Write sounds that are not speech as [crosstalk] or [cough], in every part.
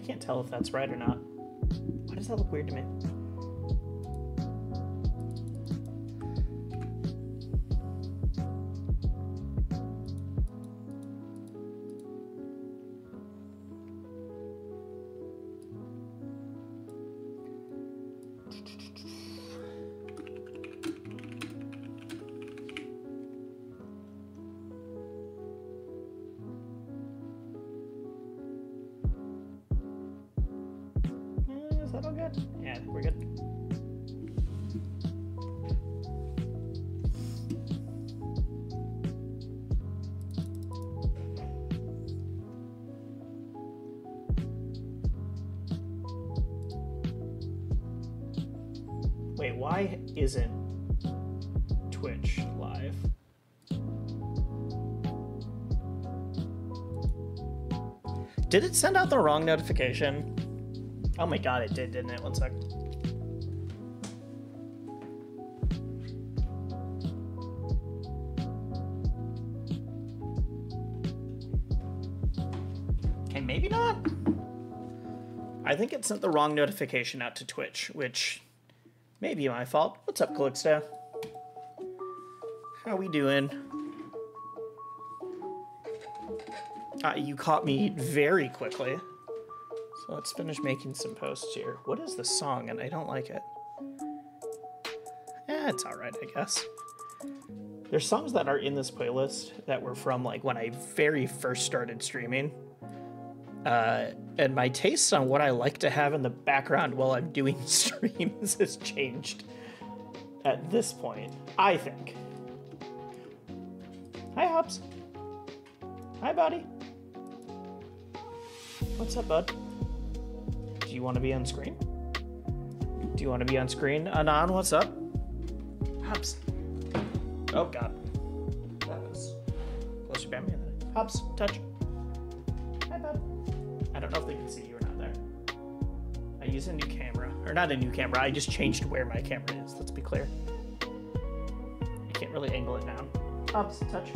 I can't tell if that's right or not. Why does that look weird to me? Did it send out the wrong notification? Oh my god, it did, didn't it? One sec. Okay, maybe not. I think it sent the wrong notification out to Twitch, which may be my fault. What's up, Calixto? How we doing? Uh, you caught me very quickly. So let's finish making some posts here. What is the song? And I don't like it. Eh, it's alright, I guess. There's songs that are in this playlist that were from like when I very first started streaming. Uh, and my tastes on what I like to have in the background while I'm doing [laughs] streams has changed at this point, I think. Hi, Hops. Hi, buddy. What's up, bud? Do you want to be on screen? Do you want to be on screen? Anon, what's up? Hops. Oh, God. That was closer to me. Hops, touch. Hi, bud. I don't know if they can see you or not there. I use a new camera. Or not a new camera, I just changed where my camera is, let's be clear. I can't really angle it down. Hops, touch.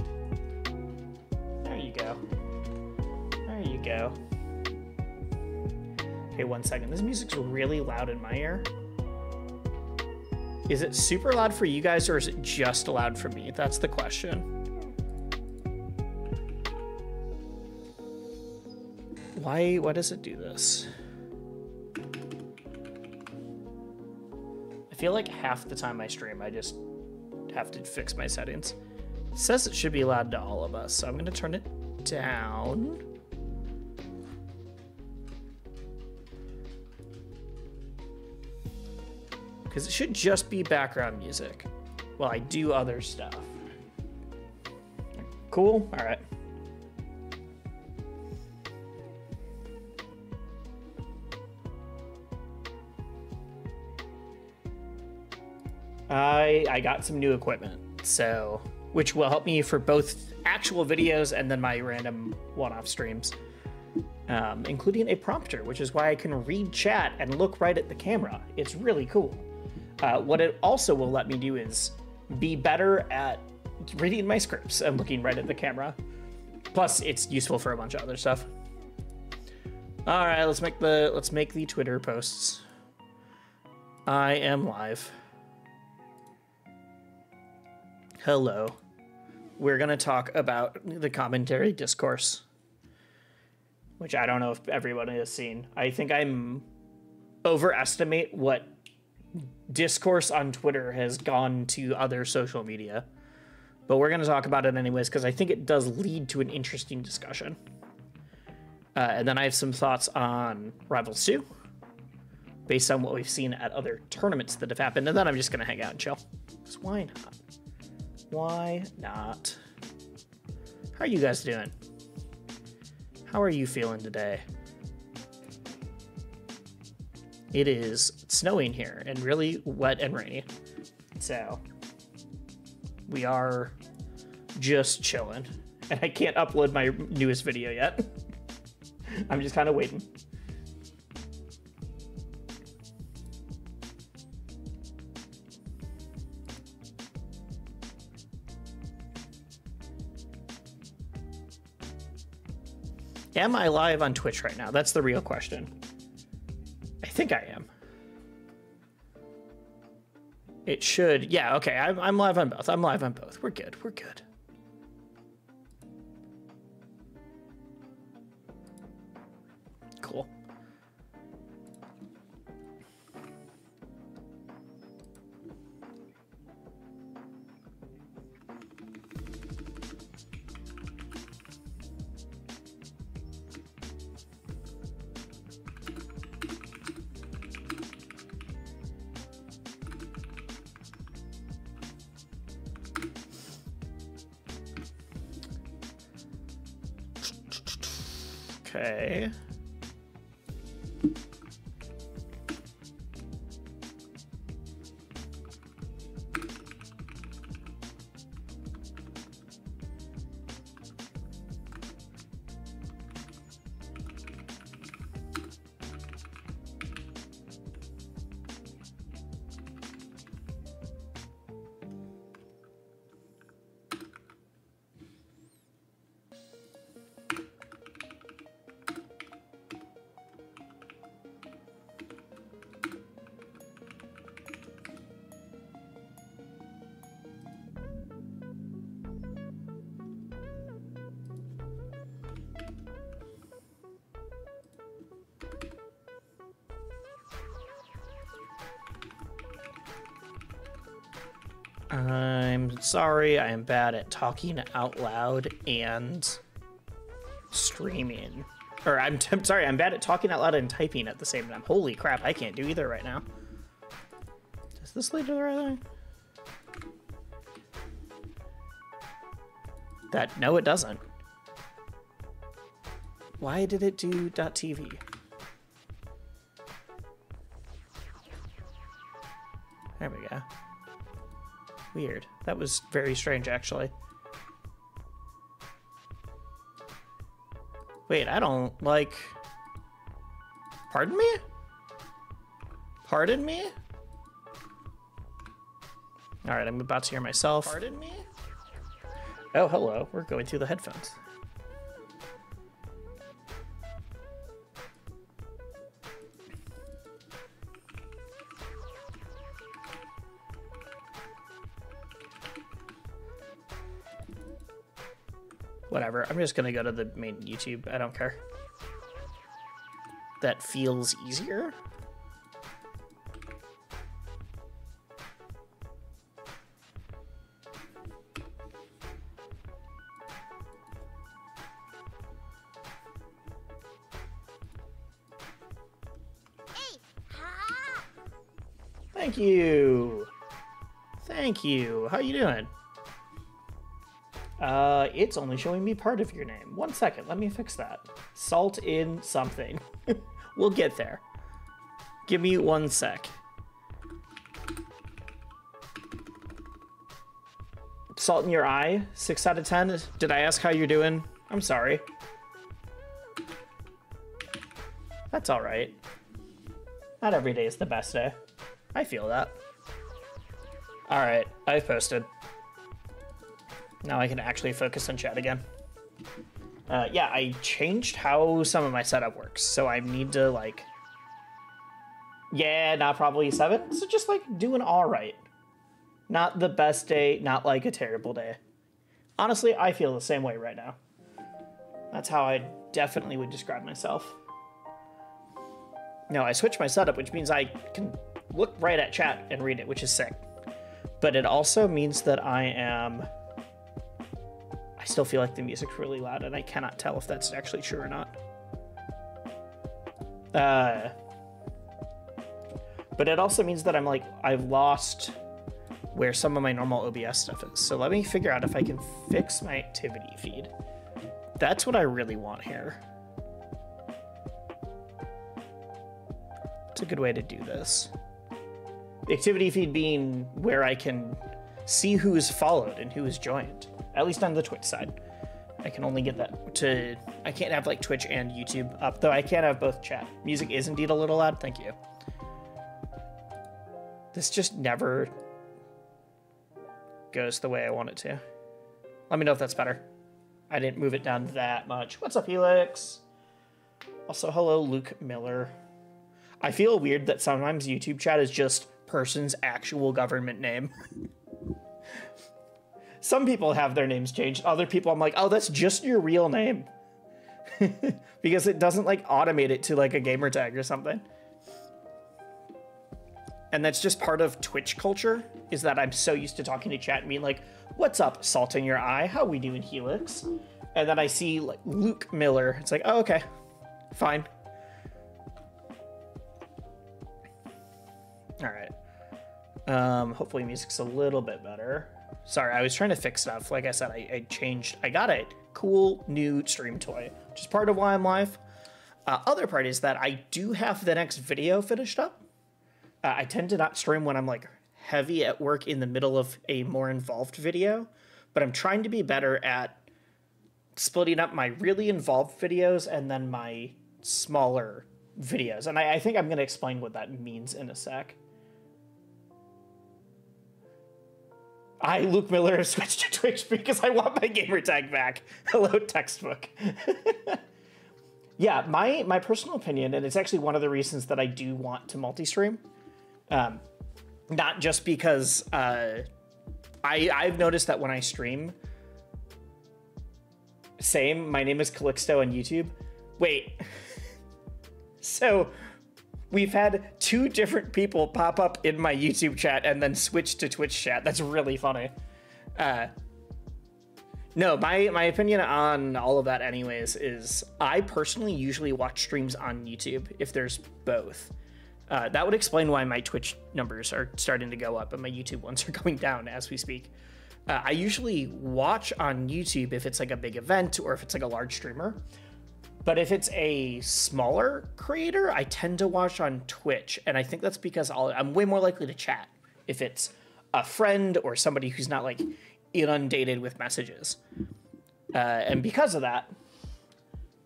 There you go. There you go. Okay, one second. This music's really loud in my ear. Is it super loud for you guys or is it just loud for me? That's the question. Why why does it do this? I feel like half the time I stream I just have to fix my settings. It says it should be loud to all of us, so I'm gonna turn it down. Because it should just be background music while I do other stuff. Cool? Alright. I I got some new equipment, so which will help me for both actual videos and then my random one-off streams, um, including a prompter, which is why I can read chat and look right at the camera. It's really cool. Uh, what it also will let me do is be better at reading my scripts and looking right at the camera. Plus, it's useful for a bunch of other stuff. All right, let's make the let's make the Twitter posts. I am live. Hello. We're going to talk about the commentary discourse, which I don't know if everyone has seen. I think I'm overestimate what discourse on Twitter has gone to other social media. But we're going to talk about it anyways because I think it does lead to an interesting discussion. Uh, and then I have some thoughts on Rivals 2 based on what we've seen at other tournaments that have happened. And then I'm just going to hang out and chill. Because why not? Why not? How are you guys doing? How are you feeling today? It is snowing here and really wet and rainy. So we are just chilling. And I can't upload my newest video yet. [laughs] I'm just kind of waiting. Am I live on Twitch right now? That's the real question. Think I am. It should. Yeah, okay. I'm, I'm live on both. I'm live on both. We're good. We're good. Sorry, I am bad at talking out loud and streaming. Or I'm, [laughs] I'm sorry, I'm bad at talking out loud and typing at the same time. Holy crap, I can't do either right now. Does this lead to the right thing? That, no it doesn't. Why did it do .tv? There we go. Weird. That was very strange, actually. Wait, I don't, like... Pardon me? Pardon me? Alright, I'm about to hear myself. Pardon me? Oh, hello. We're going through the headphones. Whatever. I'm just gonna go to the main YouTube. I don't care. That feels easier. Thank you. Thank you. How you doing? Uh, it's only showing me part of your name. One second, let me fix that. Salt in something. [laughs] we'll get there. Give me one sec. Salt in your eye, 6 out of 10. Did I ask how you're doing? I'm sorry. That's alright. Not every day is the best day. I feel that. Alright, I've posted. Now I can actually focus on chat again. Uh, yeah, I changed how some of my setup works, so I need to, like... Yeah, not probably 7, so just, like, doing alright. Not the best day, not, like, a terrible day. Honestly, I feel the same way right now. That's how I definitely would describe myself. No, I switched my setup, which means I can look right at chat and read it, which is sick. But it also means that I am I still feel like the music's really loud, and I cannot tell if that's actually true or not. Uh, but it also means that I'm like, I've lost where some of my normal OBS stuff is. So let me figure out if I can fix my activity feed. That's what I really want here. It's a good way to do this. The activity feed being where I can see who's followed and who is joined at least on the Twitch side. I can only get that to. I can't have like Twitch and YouTube up, though I can't have both chat. Music is indeed a little loud. Thank you. This just never goes the way I want it to. Let me know if that's better. I didn't move it down that much. What's up, Helix? Also, hello, Luke Miller. I feel weird that sometimes YouTube chat is just person's actual government name. [laughs] Some people have their names changed. Other people, I'm like, oh, that's just your real name. [laughs] because it doesn't like automate it to like a gamer tag or something. And that's just part of Twitch culture, is that I'm so used to talking to chat and being like, what's up, salt in your eye? How we doing, Helix? And then I see like Luke Miller. It's like, oh, okay, fine. All right. Um, hopefully music's a little bit better. Sorry, I was trying to fix stuff. Like I said, I, I changed. I got a cool new stream toy, which is part of why I'm live. Uh, other part is that I do have the next video finished up. Uh, I tend to not stream when I'm like heavy at work in the middle of a more involved video, but I'm trying to be better at splitting up my really involved videos and then my smaller videos. And I, I think I'm going to explain what that means in a sec. I, Luke Miller, have switched to Twitch because I want my gamer tag back. [laughs] Hello, textbook. [laughs] yeah, my my personal opinion, and it's actually one of the reasons that I do want to multi-stream. Um, not just because uh, I I've noticed that when I stream, same. My name is Calixto on YouTube. Wait. [laughs] so we've had two different people pop up in my YouTube chat and then switch to Twitch chat. That's really funny. Uh, no, my my opinion on all of that, anyways, is I personally usually watch streams on YouTube if there's both. Uh, that would explain why my Twitch numbers are starting to go up and my YouTube ones are [laughs] going down as we speak. Uh, I usually watch on YouTube if it's like a big event or if it's like a large streamer. But if it's a smaller creator, I tend to watch on Twitch. And I think that's because i am way more likely to chat if it's a friend or somebody who's not like inundated with messages. Uh, and because of that,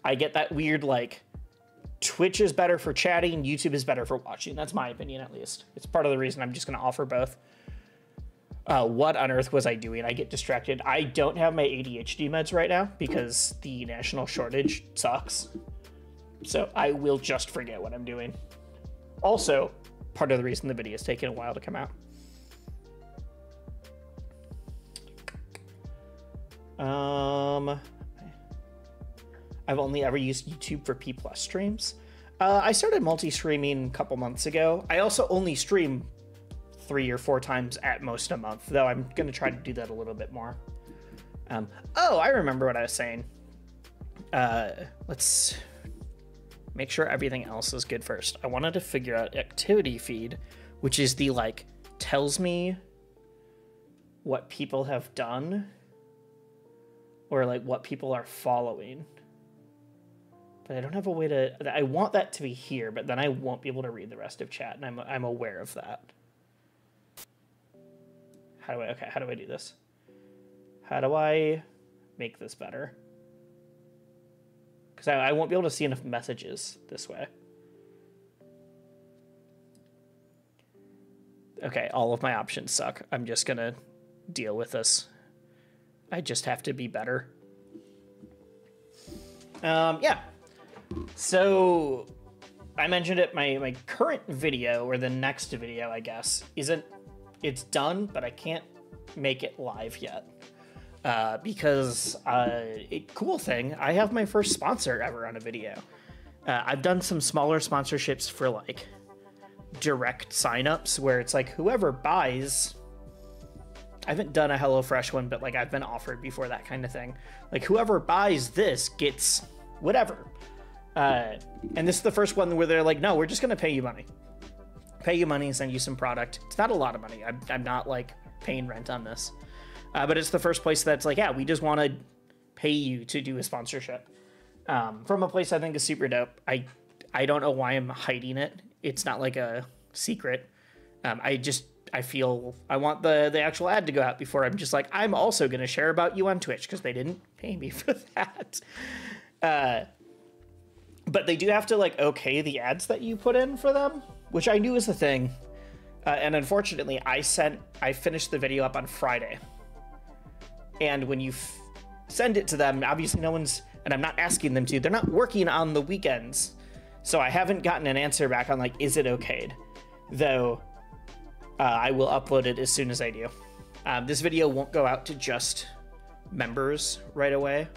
I get that weird like Twitch is better for chatting, YouTube is better for watching. That's my opinion, at least. It's part of the reason I'm just going to offer both. Uh, what on earth was I doing? I get distracted. I don't have my ADHD meds right now because the national shortage sucks. So I will just forget what I'm doing. Also, part of the reason the video is taking a while to come out. Um, I've only ever used YouTube for P plus streams. Uh, I started multi-streaming a couple months ago. I also only stream three or four times at most a month, though I'm going to try to do that a little bit more. Um, oh, I remember what I was saying. Uh, let's make sure everything else is good first. I wanted to figure out activity feed, which is the like tells me what people have done or like what people are following. But I don't have a way to. I want that to be here, but then I won't be able to read the rest of chat, and I'm I'm aware of that. How do I, okay, how do I do this? How do I make this better? Because I, I won't be able to see enough messages this way. Okay, all of my options suck. I'm just gonna deal with this. I just have to be better. Um, yeah. So I mentioned it. My my current video or the next video, I guess, isn't it's done, but I can't make it live yet. Uh, because, uh, cool thing, I have my first sponsor ever on a video. Uh, I've done some smaller sponsorships for like direct signups where it's like whoever buys. I haven't done a HelloFresh one, but like I've been offered before that kind of thing. Like whoever buys this gets whatever. Uh, and this is the first one where they're like, no, we're just going to pay you money pay you money, and send you some product. It's not a lot of money. I'm, I'm not like paying rent on this. Uh, but it's the first place that's like, yeah, we just want to pay you to do a sponsorship um, from a place I think is super dope. I I don't know why I'm hiding it. It's not like a secret. Um, I just I feel I want the the actual ad to go out before I'm just like I'm also going to share about you on Twitch because they didn't pay me [laughs] for that. Uh, but they do have to like okay the ads that you put in for them which I knew was a thing. Uh, and unfortunately, I sent I finished the video up on Friday. And when you f- send it to them, obviously no one's and I'm not asking them to. They're not working on the weekends. So I haven't gotten an answer back on like, is it okayed? Though uh, I will upload it as soon as I do. Um, this video won't go out to just members right away.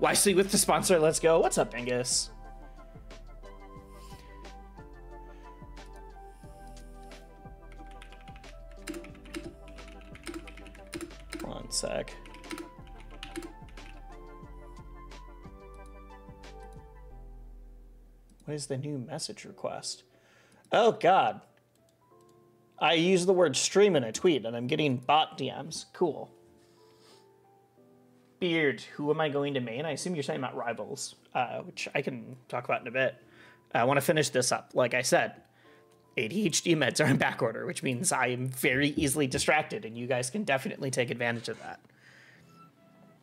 Wisely with the sponsor, let's go. What's up, Angus? Sec. What is the new message request? Oh, God. I use the word stream in a tweet and I'm getting bot DMs. Cool. Beard, who am I going to main? I assume you're talking about rivals, uh, which I can talk about in a bit. I want to finish this up. Like I said, ADHD meds are in back order, which means I am very easily distracted, and you guys can definitely take advantage of that.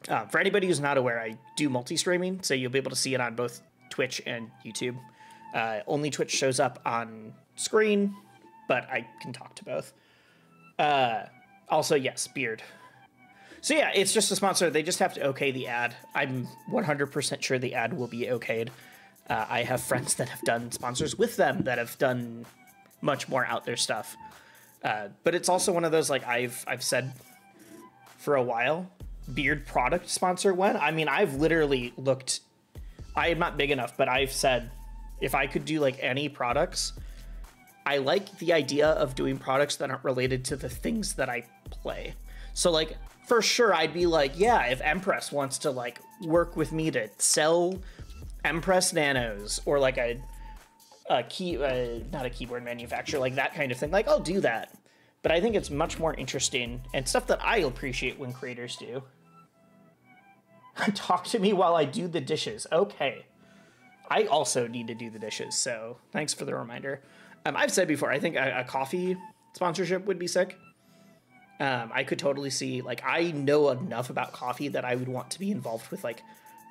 Uh, for anybody who's not aware, I do multi streaming, so you'll be able to see it on both Twitch and YouTube. Uh, only Twitch shows up on screen, but I can talk to both. Uh, also, yes, Beard. So yeah, it's just a sponsor. They just have to okay the ad. I'm 100% sure the ad will be okayed. Uh, I have friends that have done sponsors with them that have done much more out there stuff. Uh, but it's also one of those like I've I've said for a while. Beard product sponsor when I mean I've literally looked. I am not big enough, but I've said if I could do like any products, I like the idea of doing products that aren't related to the things that I play. So like for sure I'd be like, yeah, if Empress wants to like work with me to sell Empress Nanos or like a a key uh, not a keyboard manufacturer like that kind of thing, like I'll do that. But I think it's much more interesting and stuff that I appreciate when creators do. [laughs] Talk to me while I do the dishes. Okay. I also need to do the dishes, so thanks for the reminder. Um, I've said before, I think a, a coffee sponsorship would be sick. Um, I could totally see, like, I know enough about coffee that I would want to be involved with, like,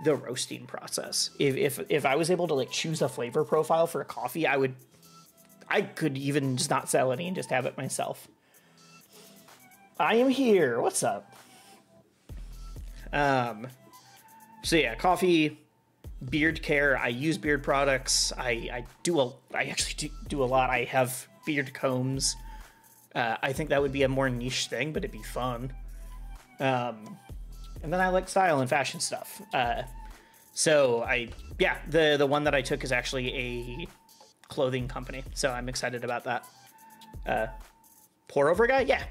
the roasting process. If, if, if I was able to, like, choose a flavor profile for a coffee, I would, I could even just not sell any and just have it myself. I am here. What's up? Um, so yeah, coffee, beard care. I use beard products. I, I do a I actually do, do a lot. I have beard combs. Uh, I think that would be a more niche thing, but it'd be fun. Um, and then I like style and fashion stuff. Uh, so I yeah the the one that I took is actually a clothing company. So I'm excited about that. Uh, pour over guy, yeah.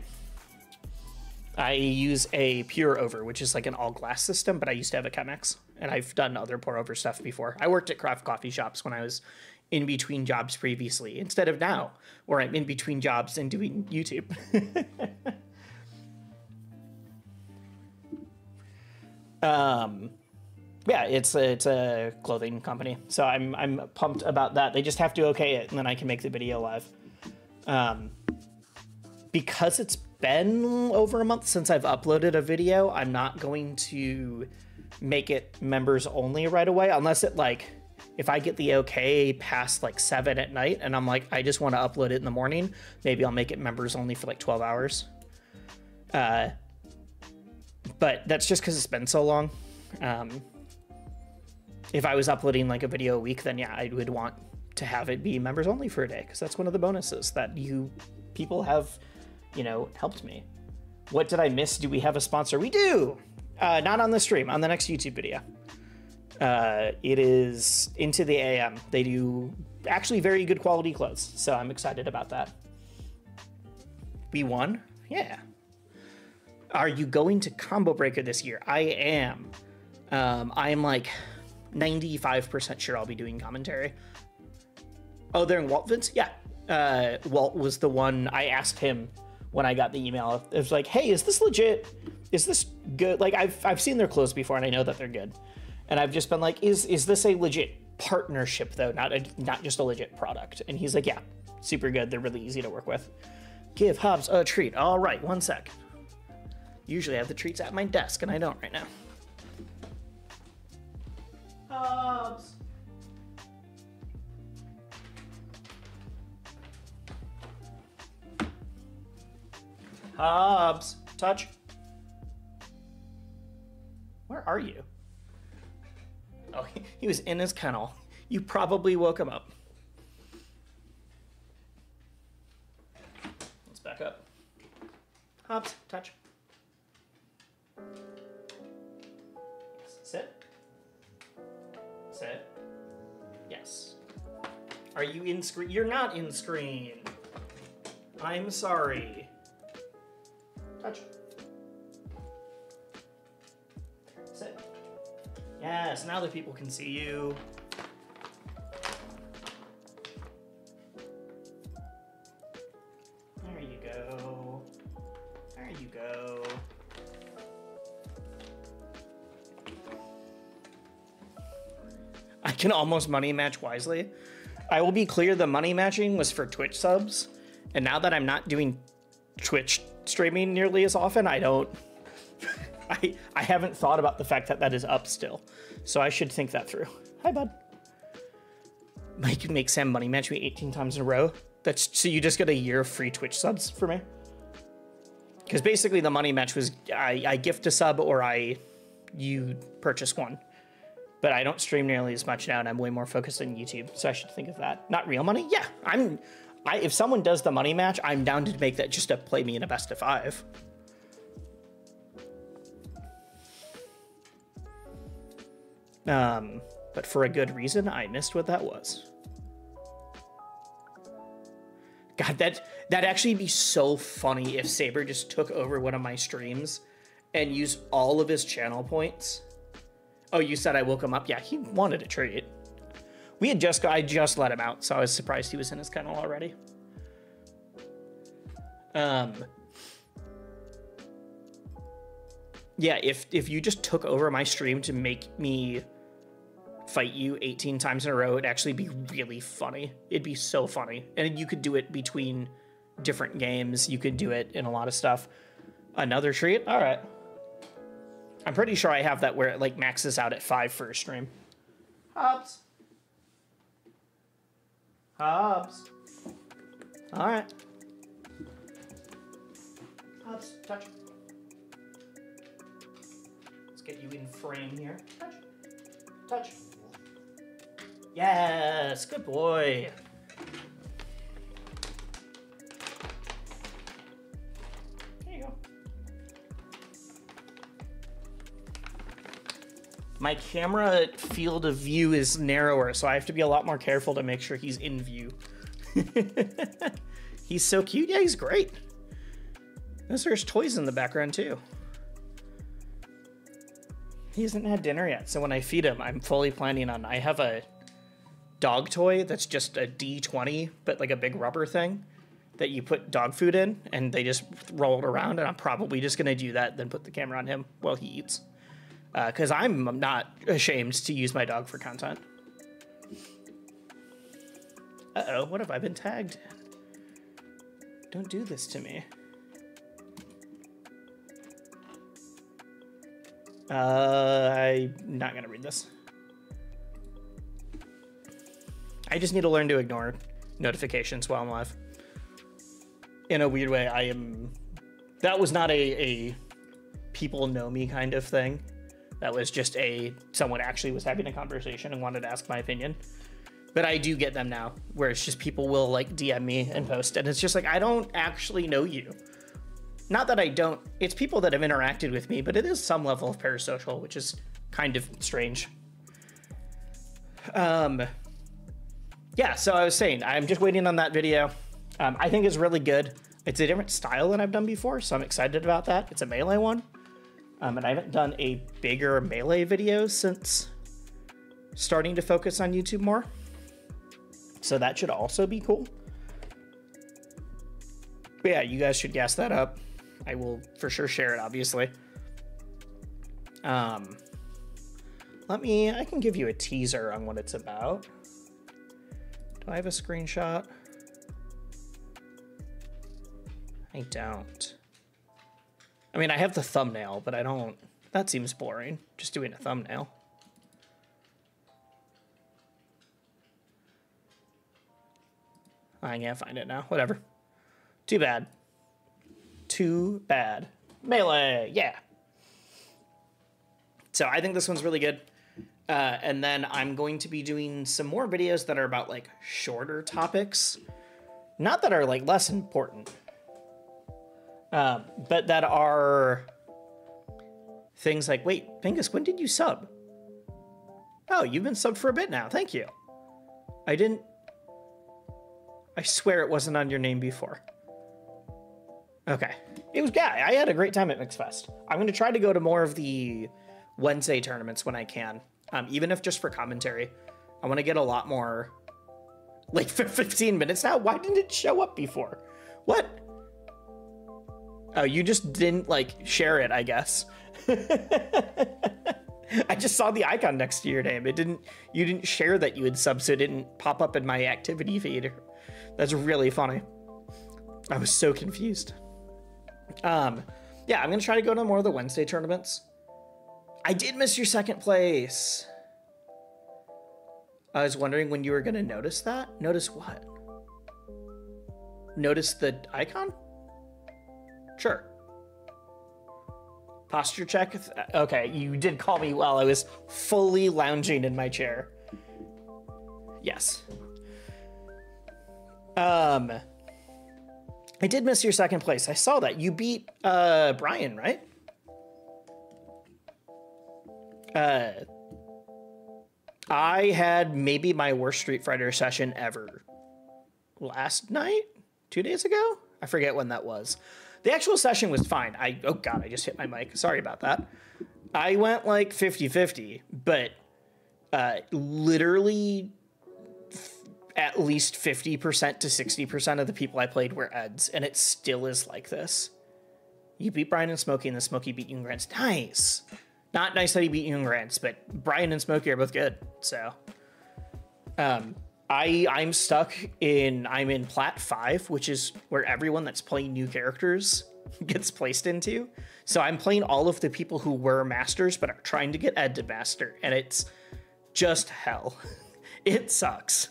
I use a pure over, which is like an all glass system, but I used to have a Chemex and I've done other pour over stuff before. I worked at craft coffee shops when I was in between jobs previously, instead of now, where I'm in between jobs and doing YouTube. [laughs] um, yeah, it's a, it's a clothing company, so I'm I'm pumped about that. They just have to okay it, and then I can make the video live. Um, because it's been over a month since I've uploaded a video, I'm not going to make it members only right away unless it like if I get the okay past like seven at night and I'm like, I just want to upload it in the morning, maybe I'll make it members only for like 12 hours. Uh, but that's just because it's been so long. Um, if I was uploading like a video a week, then yeah, I would want to have it be members only for a day because that's one of the bonuses that you people have, you know, helped me. What did I miss? Do we have a sponsor? We do. Uh, not on the stream, on the next YouTube video. Uh, it is Into the AM. They do actually very good quality clothes, so I'm excited about that. We won? Yeah. Are you going to Combo Breaker this year? I am. Um, I am like 95% sure I'll be doing commentary. Oh, they're in Walt Vince? Yeah. Uh, Walt was the one I asked him when I got the email. It was like, hey, is this legit? Is this good? Like I've I've seen their clothes before and I know that they're good. And I've just been like, is is this a legit partnership though, not a, not just a legit product? And he's like, yeah, super good. They're really easy to work with. Give Hobbs a treat. All right, one sec. Usually I have the treats at my desk and I don't right now. Hobbs. Hobbs, touch. Where are you? Oh, he was in his kennel. You probably woke him up. Let's back up. Hops, touch. Sit. Yes. Are you in screen? You're not in screen. I'm sorry. Touch. Sit. Yes, now that people can see you. Can almost money match wisely. I will be clear the money matching was for Twitch subs. And now that I'm not doing Twitch streaming nearly as often, I don't. [laughs] I, I haven't thought about the fact that that is up still. So I should think that through. Hi, bud. Mike make Sam money match me 18 times in a row. That's so you just get a year of free Twitch subs for me. Because basically the money match was I, I gift a sub or I you purchase one. But I don't stream nearly as much now, and I'm way more focused on YouTube. So I should think of that. Not real money. Yeah, I'm. I if someone does the money match, I'm down to make that just to play me in a best of five. Um, but for a good reason, I missed what that was. God, that that actually be so funny if Saber just took over one of my streams and used all of his channel points. Oh, you said I woke him up? Yeah, he wanted a treat. We had just I just let him out, so I was surprised he was in his kennel already. Um Yeah, if if you just took over my stream to make me fight you 18 times in a row, it'd actually be really funny. It'd be so funny. And you could do it between different games. You could do it in a lot of stuff. Another treat? All right. I'm pretty sure I have that where it like maxes out at five for a stream. Hobbs. Hobbs. All right. Hobbs, touch. Let's get you in frame here. Touch. Touch. Yes, good boy. My camera field of view is narrower, so I have to be a lot more careful to make sure he's in view. [laughs] he's so cute. Yeah, he's great. Notice there's toys in the background too. He hasn't had dinner yet, so when I feed him, I'm fully planning on. I have a dog toy that's just a D20, but like a big rubber thing that you put dog food in, and they just roll it around. And I'm probably just gonna do that, then put the camera on him while he eats, because uh, I'm not ashamed to use my dog for content. Uh oh, what have I been tagged? Don't do this to me. Uh, I'm not gonna read this. I just need to learn to ignore notifications while I'm live. In a weird way, I am. That was not a, a people know me kind of thing. That was just a someone actually was having a conversation and wanted to ask my opinion. But I do get them now, where it's just people will like DM me and post, and it's just like I don't actually know you. Not that I don't, it's people that have interacted with me, but it is some level of parasocial, which is kind of strange. Um, yeah, so I was saying, I'm just waiting on that video. Um, I think it's really good. It's a different style than I've done before, so I'm excited about that. It's a melee one. Um, and I haven't done a bigger melee video since starting to focus on YouTube more. So that should also be cool. But yeah, you guys should gas that up. I will for sure share it, obviously. Um, let me, I can give you a teaser on what it's about. Do I have a screenshot? I don't. I mean, I have the thumbnail, but I don't, that seems boring, just doing a thumbnail. I can't find it now, whatever. Too bad too bad. Melee, yeah. So I think this one's really good. Uh, and then I'm going to be doing some more videos that are about like shorter topics. Not that are like less important, uh, but that are things like, wait, Pingus, when did you sub? Oh, you've been subbed for a bit now. Thank you. I didn't. I swear it wasn't on your name before. Okay. It was, yeah, I had a great time at MixFest. I'm going to try to go to more of the Wednesday tournaments when I can, um, even if just for commentary. I want to get a lot more. Like for [laughs] 15 minutes now? Why didn't it show up before? What? Oh, you just didn't like share it, I guess. [laughs] I just saw the icon next to your name. It didn't. You didn't share that you had subbed, so it didn't pop up in my activity feed. That's really funny. I was so confused. Um, yeah, I'm gonna try to go to more of the Wednesday tournaments. I did miss your second place. I was wondering when you were gonna notice that. Notice what? Notice the icon? Sure. Posture check. Okay, you did call me while I was fully lounging in my chair. Yes. Um, I did miss your second place. I saw that. You beat uh, Brian, right? Uh, I had maybe my worst Street Fighter session ever last night, two days ago. I forget when that was. The actual session was fine. I oh god, I just hit my mic. Sorry about that. I went like 50-50, but uh, literally at least 50% to 60% of the people I played were Eds, and it still is like this. You beat Brian and Smokey, and the Smokey beat you and Grants. Nice. Not nice that he beat you and Grants, but Brian and Smokey are both good. So, um, I I'm stuck in I'm in Plat Five, which is where everyone that's playing new characters [laughs] gets placed into. So I'm playing all of the people who were masters but are trying to get Ed to master, and it's just hell. [laughs] It sucks.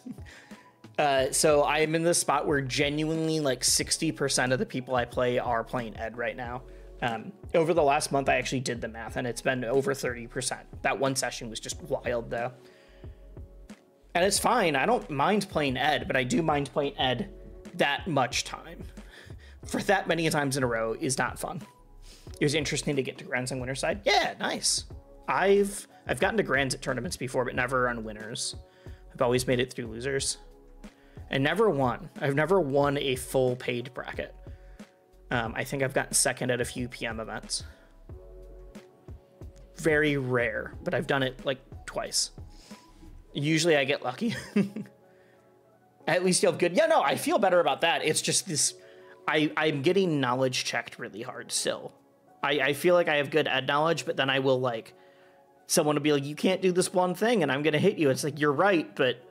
Uh, so I am in the spot where genuinely like 60% of the people I play are playing Ed right now. Um, over the last month, I actually did the math, and it's been over 30%. That one session was just wild, though. And it's fine. I don't mind playing Ed, but I do mind playing Ed that much time. For that many times in a row is not fun. It was interesting to get to Grands on Winners side. Yeah, nice. I've I've gotten to Grands at tournaments before, but never on Winners. I've always made it through losers and never won. I've never won a full paid bracket. Um, I think I've gotten second at a few PM events. Very rare, but I've done it like twice. Usually I get lucky. [laughs] at least you have good. Yeah, no, I feel better about that. It's just this. I I'm getting knowledge checked really hard still. I I feel like I have good ed knowledge, but then I will like someone will be like, you can't do this one thing, and I'm gonna hit you. It's like you're right, but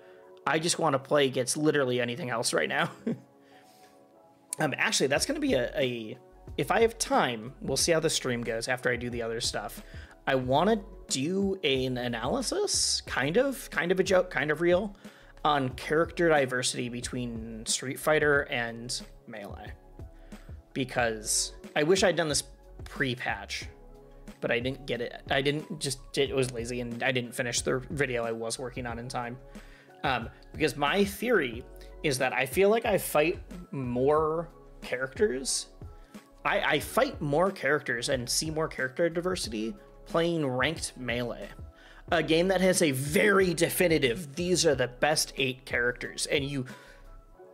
I just want to play against literally anything else right now. [laughs] um, actually, that's going to be a, a, If I have time, we'll see how the stream goes after I do the other stuff. I want to do an analysis, kind of, kind of a joke, kind of real, on character diversity between Street Fighter and Melee. Because I wish I'd done this pre-patch, but I didn't get it. I didn't just, it was lazy and I didn't finish the video I was working on in time. Um, because my theory is that I feel like I fight more characters. I, I fight more characters and see more character diversity playing ranked melee. A game that has a very definitive, these are the best eight characters, and you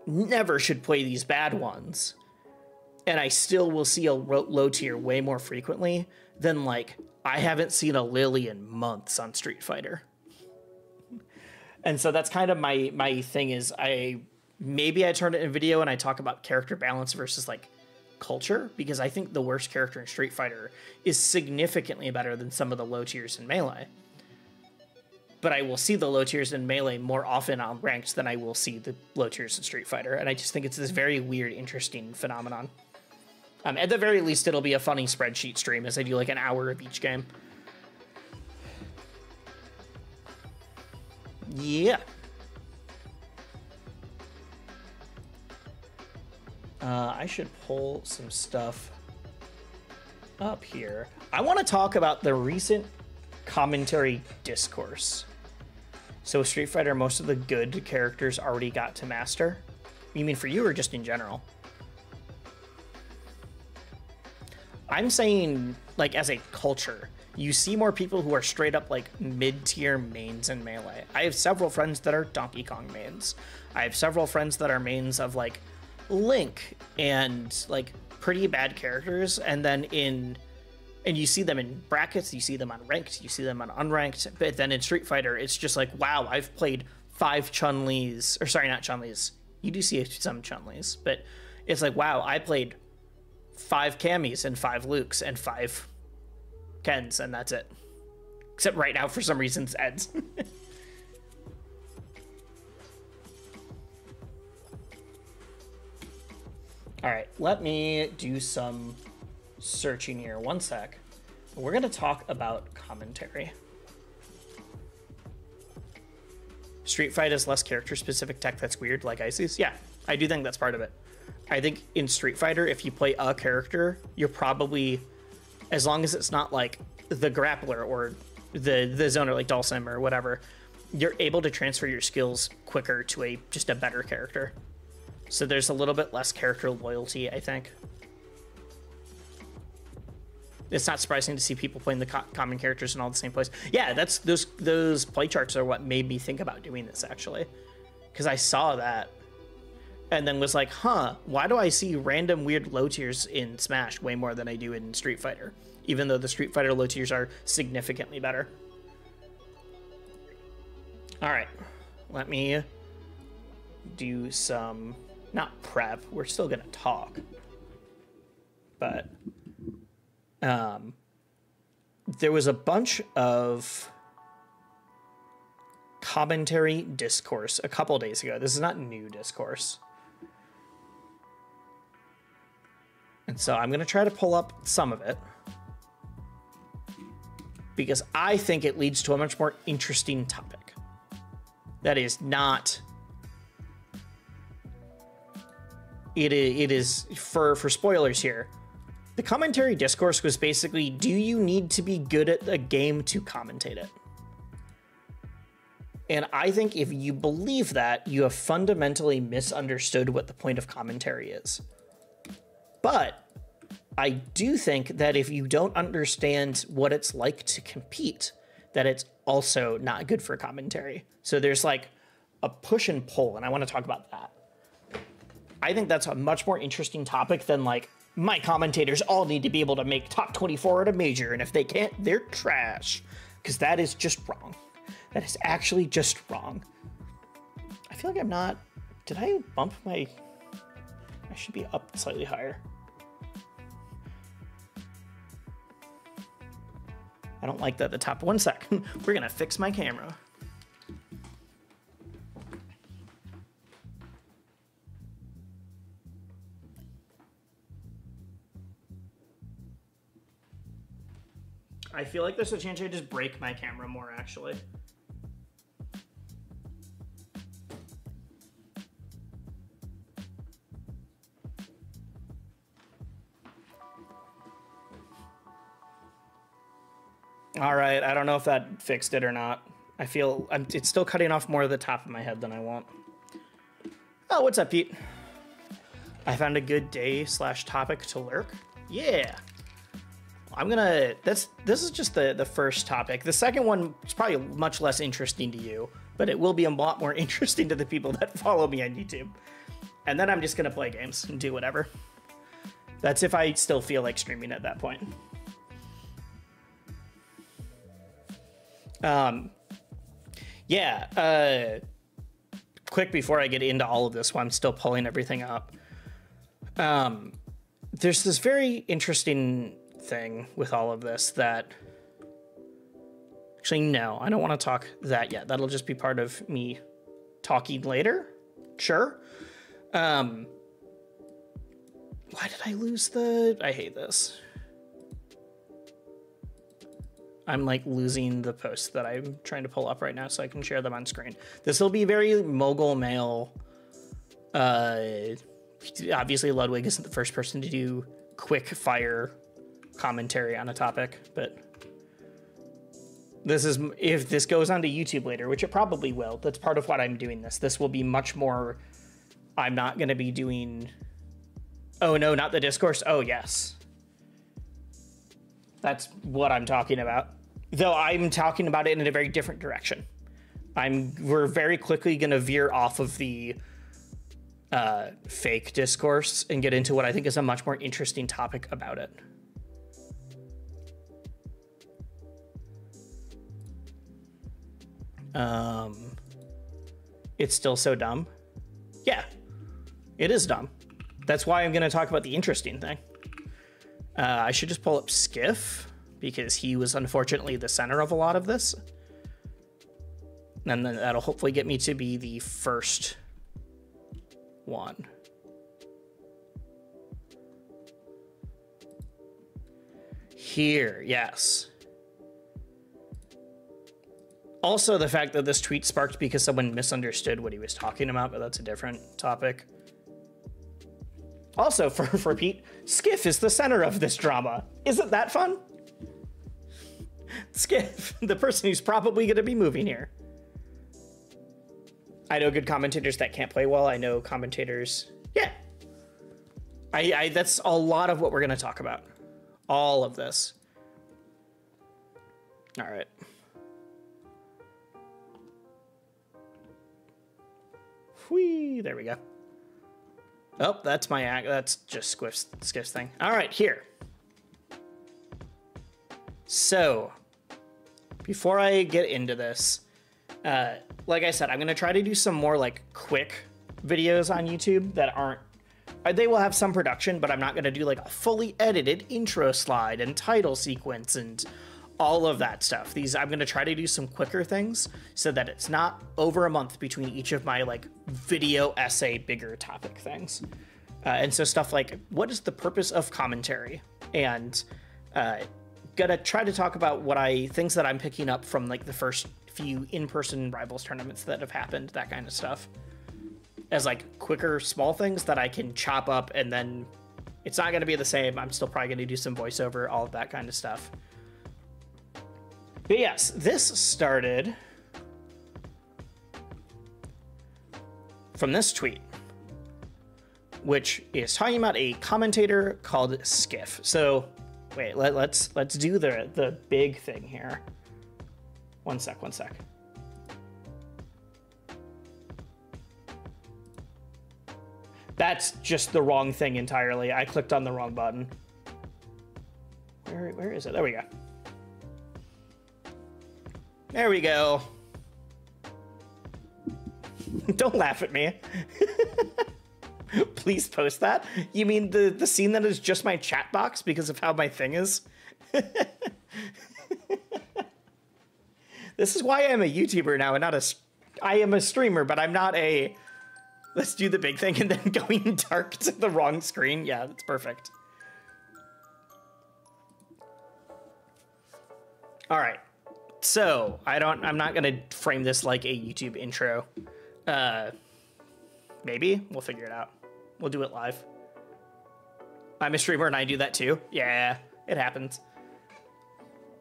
never should play these bad ones. And I still will see a low tier way more frequently than, like, I haven't seen a Lily in months on Street Fighter and so that's kind of my my thing is I maybe I turn it in video and I talk about character balance versus like culture because I think the worst character in Street Fighter is significantly better than some of the low tiers in Melee. But I will see the low tiers in Melee more often on ranked than I will see the low tiers in Street Fighter, and I just think it's this very weird, interesting phenomenon. Um, at the very least, it'll be a funny spreadsheet stream as I do like an hour of each game. Yeah. Uh, I should pull some stuff up here. I want to talk about the recent commentary discourse. So Street Fighter, most of the good characters already got to master. You mean for you or just in general? I'm saying like as a culture, you see more people who are straight up like mid-tier mains in melee. I have several friends that are Donkey Kong mains. I have several friends that are mains of like Link and like pretty bad characters and then in and you see them in brackets, you see them on ranked, you see them on unranked, but then in Street Fighter, it's just like, wow, I've played five Chun Li's, or sorry, not Chun Li's. You do see some Chun Li's, but it's like, wow, I played five Cammys and five Lukes and five Kens, and that's it. Except right now, for some reason, it's Eds. [laughs] All right, let me do some searching here. One sec. We're going to talk about commentary. Street Fight is less character specific tech that's weird, like Ices. Yeah, I do think that's part of it. I think in Street Fighter, if you play a character, you're probably, as long as it's not like the grappler or the the zoner like Dhalsim or whatever, you're able to transfer your skills quicker to a just a better character. So there's a little bit less character loyalty, I think it's not surprising to see people playing the co- common characters in all the same place. Yeah, that's those those play charts are what made me think about doing this actually, because I saw that, and then was like, huh, why do I see random weird low tiers in Smash way more than I do in Street Fighter, even though the Street Fighter low tiers are significantly better. All right, let me do some not prep. We're still gonna talk, but um, there was a bunch of commentary discourse a couple days ago. This is not new discourse. And so I'm going to try to pull up some of it because I think it leads to a much more interesting topic. That is not it is, it is for for spoilers here the commentary discourse was basically do you need to be good at a game to commentate it? And I think if you believe that, you have fundamentally misunderstood what the point of commentary is. But I do think that if you don't understand what it's like to compete, that it's also not good for commentary. So there's like a push and pull, and I want to talk about that. I think that's a much more interesting topic than like my commentators all need to be able to make top 24 at a major, and if they can't, they're trash. Because that is just wrong. That is actually just wrong. I feel like I'm not. Did I bump my. I should be up slightly higher. I don't like that at the top. One sec. [laughs] We're gonna fix my camera. I feel like there's a chance I just break my camera more actually. All right, I don't know if that fixed it or not. I feel I'm, it's still cutting off more of the top of my head than I want. Oh, what's up, Pete? I found a good day slash topic to lurk. Yeah. I'm gonna. That's this is just the the first topic. The second one is probably much less interesting to you, but it will be a lot more [laughs] interesting to the people that follow me on YouTube. And then I'm just gonna play games and do whatever. That's if I still feel like streaming at that point. Um, yeah. Uh, quick before I get into all of this, while I'm still pulling everything up. Um, there's this very interesting thing with all of this that actually no i don't want to talk that yet. That'll just be part of me talking later. Sure. Um why did i lose the i hate this. I'm like losing the posts that i'm trying to pull up right now so i can share them on screen. This will be very mogul mail uh obviously ludwig isn't the first person to do quick fire commentary on a topic, but This is if this goes onto YouTube later, which it probably will. That's part of what I'm doing this. This will be much more I'm not going to be doing Oh no, not the discourse. Oh yes. That's what I'm talking about. Though I'm talking about it in a very different direction. I'm we're very quickly going to veer off of the uh, fake discourse and get into what I think is a much more interesting topic about it. Um, it's still so dumb. Yeah, it is dumb. That's why I'm going to talk about the interesting thing. Uh, I should just pull up Skiff because he was unfortunately the center of a lot of this. And then that'll hopefully get me to be the first one. Here, yes. Also, the fact that this tweet sparked because someone misunderstood what he was talking about, but that's a different topic. Also, for, [laughs] for Pete, Skiff is the center of this drama. Isn't that fun? [laughs] Skiff, the person who's probably going to be moving here. I know good commentators that can't play well. I know commentators. Yeah. I, I that's a lot of what we're going to talk about. All of this. All right. Whee, there we go. Oh, that's my act. That's just Skiff's, Skiff's thing. All right, here. So, before I get into this, uh, like I said, I'm gonna try to do some more like quick videos on YouTube that aren't. uh, They will have some production, but I'm not gonna do like a fully edited intro slide and title sequence and all of that stuff. These I'm gonna try to do some quicker things so that it's not over a month between each of my like video essay bigger topic things. Uh, and so stuff like what is the purpose of commentary and uh, gonna try to talk about what I things that I'm picking up from like the first few in-person rivals tournaments that have happened, that kind of stuff. As like quicker small things that I can chop up and then it's not gonna be the same. I'm still probably gonna do some voiceover, all of that kind of stuff. But yes, this started from this tweet, which is talking about a commentator called Skiff. So wait, let, let's let's do the the big thing here. One sec, one sec. That's just the wrong thing entirely. I clicked on the wrong button. Where, where is it? There we go. There we go. [laughs] Don't laugh at me. [laughs] Please post that. You mean the, the scene that is just my chat box because of how my thing is? [laughs] this is why I'm a YouTuber now and not a. I am a streamer, but I'm not a. Let's do the big thing and then going dark to the wrong screen. Yeah, that's perfect. All right. So I don't. I'm not gonna frame this like a YouTube intro. Uh, maybe we'll figure it out. We'll do it live. I'm a streamer and I do that too. Yeah, it happens.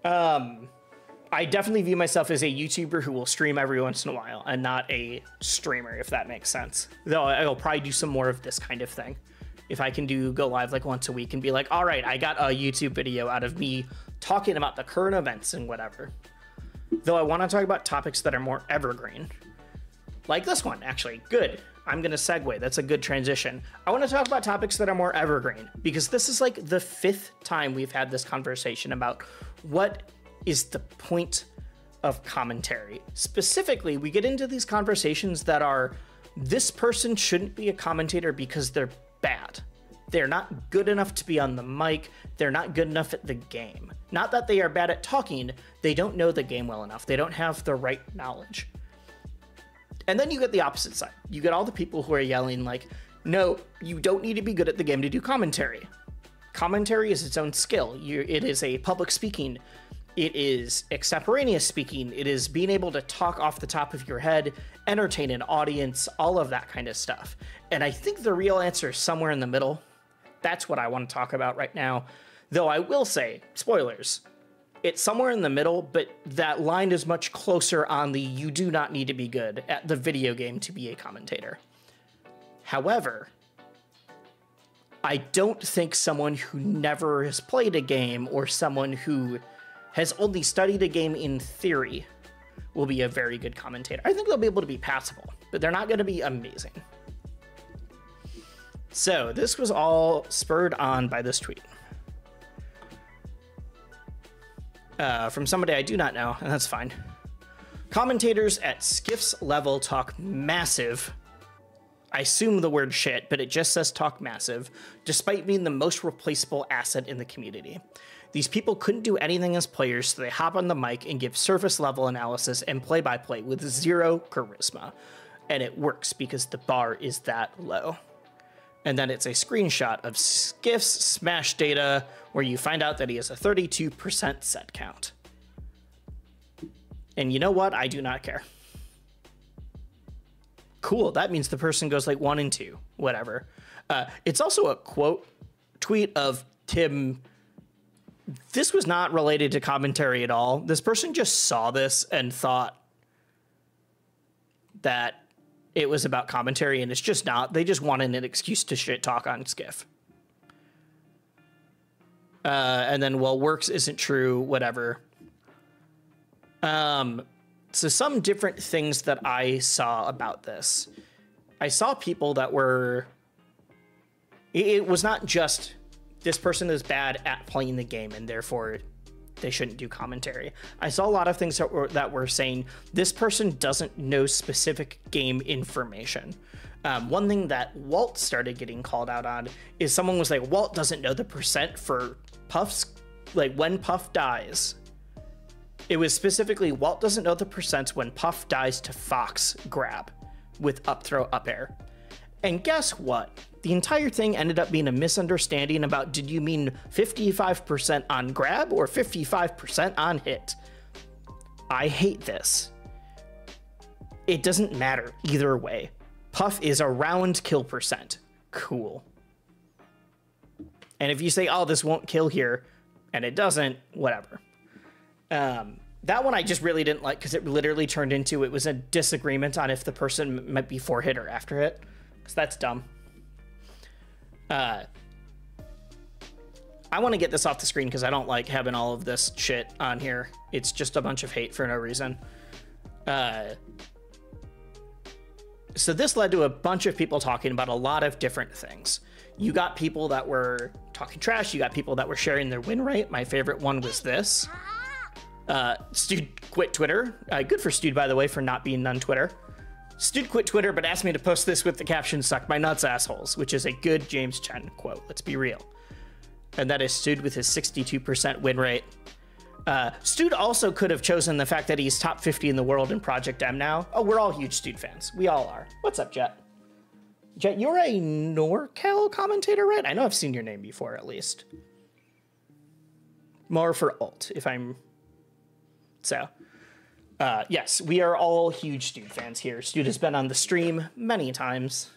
Um, I definitely view myself as a YouTuber who will stream every once in a while and not a streamer, if that makes sense. Though I'll probably do some more of this kind of thing. If I can do go live like once a week and be like, all right, I got a YouTube video out of me talking about the current events and whatever. Though I want to talk about topics that are more evergreen. Like this one, actually. Good. I'm going to segue. That's a good transition. I want to talk about topics that are more evergreen because this is like the fifth time we've had this conversation about what is the point of commentary. Specifically, we get into these conversations that are this person shouldn't be a commentator because they're bad. They're not good enough to be on the mic. They're not good enough at the game. Not that they are bad at talking, they don't know the game well enough. They don't have the right knowledge. And then you get the opposite side. You get all the people who are yelling, like, no, you don't need to be good at the game to do commentary. Commentary is its own skill. You, it is a public speaking, it is extemporaneous speaking, it is being able to talk off the top of your head, entertain an audience, all of that kind of stuff. And I think the real answer is somewhere in the middle. That's what I want to talk about right now. Though I will say, spoilers, It's somewhere in the middle, but that line is much closer on the you do not need to be good at the video game to be a commentator. However, I don't think someone who never has played a game or someone who has only studied a game in theory will be a very good commentator. I think they'll be able to be passable, but they're not going to be amazing. So, this was all spurred on by this tweet. Uh, from somebody I do not know, and that's fine. Commentators at Skiff's level talk massive. I assume the word shit, but it just says talk massive, despite being the most replaceable asset in the community. These people couldn't do anything as players, so they hop on the mic and give surface level analysis and play by play with zero charisma. And it works because the bar is that low and then it's a screenshot of Skiff's smash data where you find out that he has a 32% set count. And you know what? I do not care. Cool. That means the person goes like one and two, whatever. Uh, it's also a quote tweet of Tim. This was not related to commentary at all. This person just saw this and thought that it was about commentary, and it's just not. They just wanted an excuse to shit talk on Skiff. Uh, and then, well, works isn't true, whatever. Um, so some different things that I saw about this. I saw people that were. It was not just this person is bad at playing the game and therefore they shouldn't do commentary. I saw a lot of things that were that were saying this person doesn't know specific game information. Um, one thing that Walt started getting called out on is someone was like, Walt doesn't know the percent for Puff's, like when Puff dies. It was specifically Walt doesn't know the percents when Puff dies to Fox grab with up throw up air. And guess what? The entire thing ended up being a misunderstanding about did you mean 55% on grab or 55% on hit? I hate this. It doesn't matter either way. Puff is around kill percent. Cool. And if you say, oh, this won't kill here, and it doesn't, whatever. Um, that one I just really didn't like because it literally turned into it was a disagreement on if the person might be for hit or after hit because that's dumb. Uh, I want to get this off the screen because I don't like having all of this shit on here. It's just a bunch of hate for no reason. Uh, so this led to a bunch of people talking about a lot of different things. You got people that were talking trash. You got people that were sharing their win rate. My favorite one was this. Uh, Stude quit Twitter. Uh, good for Stu, by the way, for not being on Twitter. Stude quit Twitter, but asked me to post this with the caption "Suck my nuts, assholes," which is a good James Chen quote. Let's be real. And that is Stude with his 62% win rate. Uh, Stude also could have chosen the fact that he's top 50 in the world in Project M now. Oh, we're all huge Stude fans. We all are. What's up, Jet? Jet, you're a NorCal commentator, right? I know I've seen your name before, at least. More for alt, if I'm. So. Uh, yes, we are all huge Stude fans here. Stude has been on the stream many times,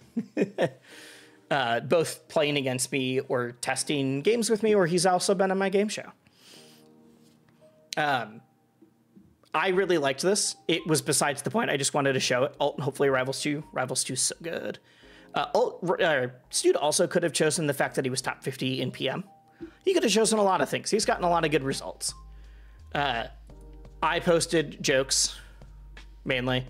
[laughs] uh, both playing against me or testing games with me, or he's also been on my game show. Um, I really liked this. It was besides the point. I just wanted to show it. Alt, hopefully, Rivals 2. Rivals 2 so good. Uh, Alt, uh, also could have chosen the fact that he was top 50 in PM. He could have chosen a lot of things. He's gotten a lot of good results. Uh, I posted jokes mainly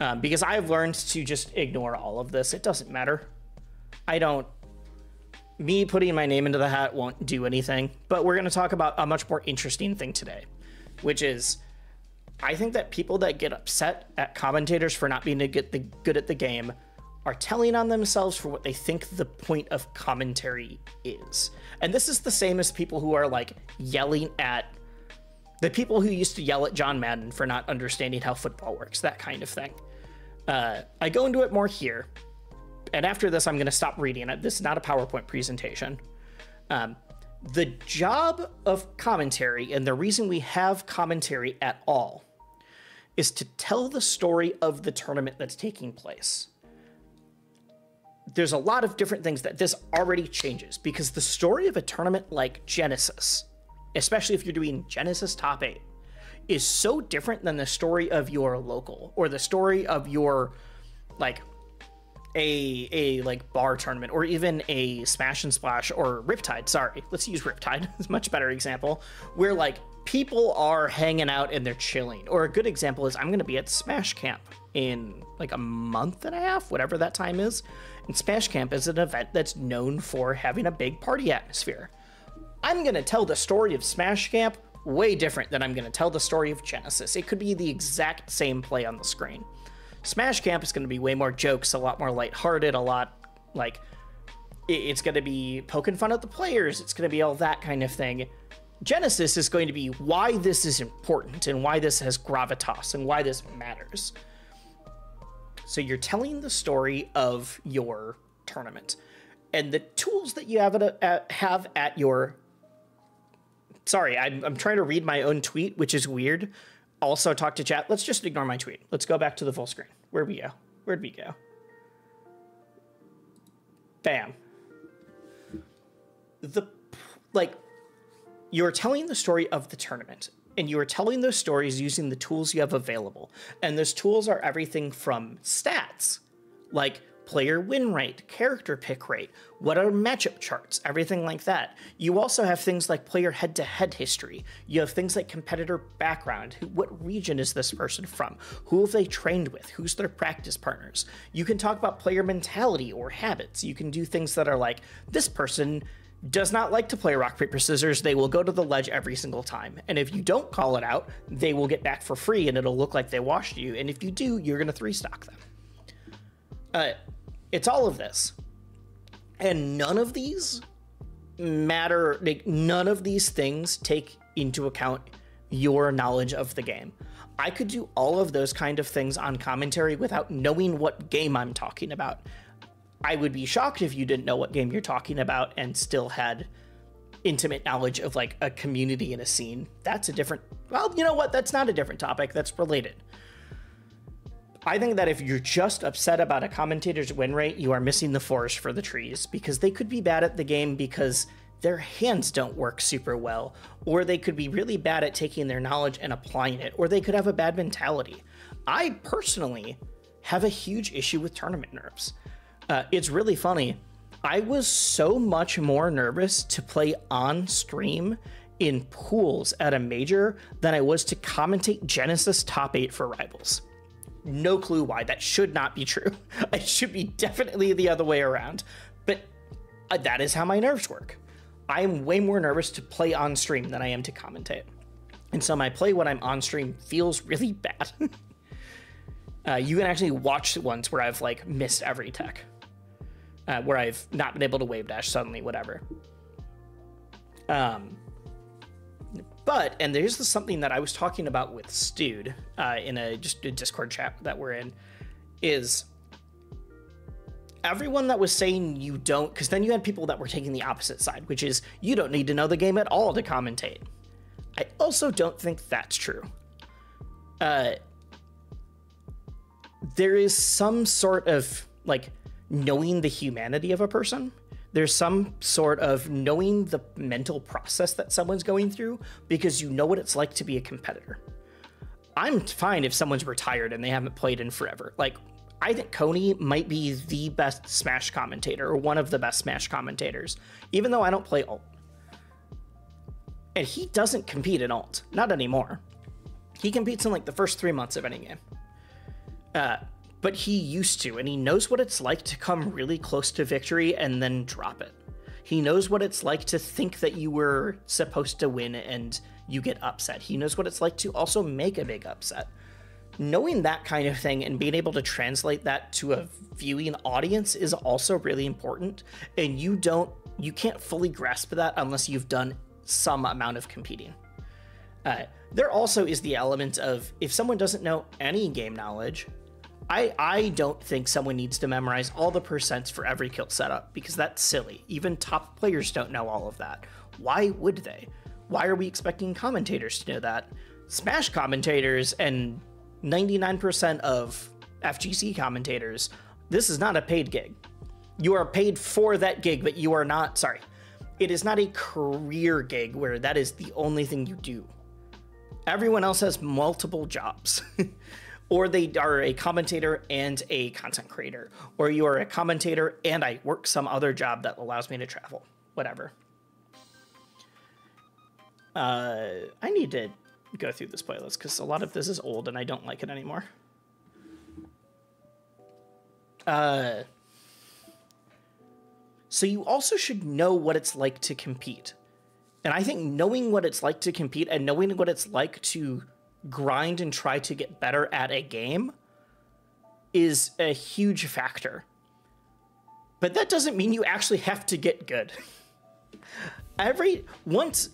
um, because I've learned to just ignore all of this. It doesn't matter. I don't. Me putting my name into the hat won't do anything. But we're going to talk about a much more interesting thing today, which is I think that people that get upset at commentators for not being good, at the game are telling on themselves for what they think the point of commentary is. And this is the same as people who are like yelling at the people who used to yell at John Madden for not understanding how football works, that kind of thing. Uh, I go into it more here, and after this, I'm going to stop reading it. This is not a PowerPoint presentation. Um, the job of commentary, and the reason we have commentary at all, is to tell the story of the tournament that's taking place. There's a lot of different things that this already changes because the story of a tournament like Genesis especially if you're doing Genesis Top 8, is so different than the story of your local or the story of your like a a like bar tournament or even a smash and splash or riptide sorry let's use riptide [laughs] it's a much better example where like people are hanging out and they're chilling. Or a good example is i'm going to be at smash camp in like a month and a half whatever that time is. And smash camp is an event that's known for having a big party atmosphere i'm going to tell the story of smash camp way different than i'm going to tell the story of genesis it could be the exact same play on the screen Smash Camp is going to be way more jokes, a lot more lighthearted, a lot like it's going to be poking fun at the players. It's going to be all that kind of thing. Genesis is going to be why this is important and why this has gravitas and why this matters. So you're telling the story of your tournament and the tools that you have at, have at your. Sorry, I'm, I'm trying to read my own tweet, which is weird also talk to chat. Let's just ignore my tweet. Let's go back to the full screen. Where'd we go? Where'd we go? Bam. The like you're telling the story of the tournament and you are telling those stories using the tools you have available. And those tools are everything from stats, like player win rate, character pick rate, what are matchup charts, everything like that. You also have things like player head to head history. You have things like competitor background. What region is this person from? Who have they trained with? Who's their practice partners? You can talk about player mentality or habits. You can do things that are like this person does not like to play rock, paper, scissors, they will go to the ledge every single time. And if you don't call it out, they will get back for free and it'll look like they washed you. And if you do, you're going to three stock them. Uh, it's all of this. And none of these matter, like, none of these things take into account your knowledge of the game. I could do all of those kind of things on commentary without knowing what game I'm talking about. I would be shocked if you didn't know what game you're talking about and still had intimate knowledge of like a community and a scene. That's a different, well, you know what? That's not a different topic. That's related. I think that if you're just upset about a commentator's win rate, you are missing the forest for the trees because they could be bad at the game because their hands don't work super well, or they could be really bad at taking their knowledge and applying it, or they could have a bad mentality. I personally have a huge issue with tournament nerves. Uh, it's really funny. I was so much more nervous to play on stream in pools at a major than I was to commentate Genesis top 8 for rivals no clue why. That should not be true. [laughs] It should be definitely the other way around. But uh, that is how my nerves work. I am way more nervous to play on stream than I am to commentate. And so my play when I'm on stream feels really bad. [laughs] uh, you can actually watch ones where I've like missed every tech, uh, where I've not been able to wave dash suddenly, whatever. Um, but and there's something that I was talking about with Stude uh, in a just a Discord chat that we're in is everyone that was saying you don't because then you had people that were taking the opposite side, which is you don't need to know the game at all to commentate. I also don't think that's true. Uh, there is some sort of like knowing the humanity of a person there's some sort of knowing the mental process that someone's going through because you know what it's like to be a competitor. I'm fine if someone's retired and they haven't played in forever. Like, I think Coney might be the best Smash commentator or one of the best Smash commentators, even though I don't play alt. And he doesn't compete in alt, not anymore. He competes in like the first three months of any game. Uh, but he used to, and he knows what it's like to come really close to victory and then drop it. He knows what it's like to think that you were supposed to win and you get upset. He knows what it's like to also make a big upset. Knowing that kind of thing and being able to translate that to a viewing audience is also really important. And you don't, you can't fully grasp that unless you've done some amount of competing. Uh, there also is the element of if someone doesn't know any game knowledge, I, I don't think someone needs to memorize all the percents for every kill setup because that's silly. Even top players don't know all of that. Why would they? Why are we expecting commentators to know that? Smash commentators and 99% of FGC commentators, this is not a paid gig. You are paid for that gig, but you are not, sorry. it is not a career gig where that is the only thing you do. Everyone else has multiple jobs. [laughs] or they are a commentator and a content creator, or you are a commentator and I work some other job that allows me to travel, whatever. Uh, I need to go through this playlist because a lot of this is old and I don't like it anymore. Uh, so you also should know what it's like to compete. And I think knowing what it's like to compete and knowing what it's like to grind and try to get better at a game is a huge factor. But that doesn't mean you actually have to get good. [laughs] Every once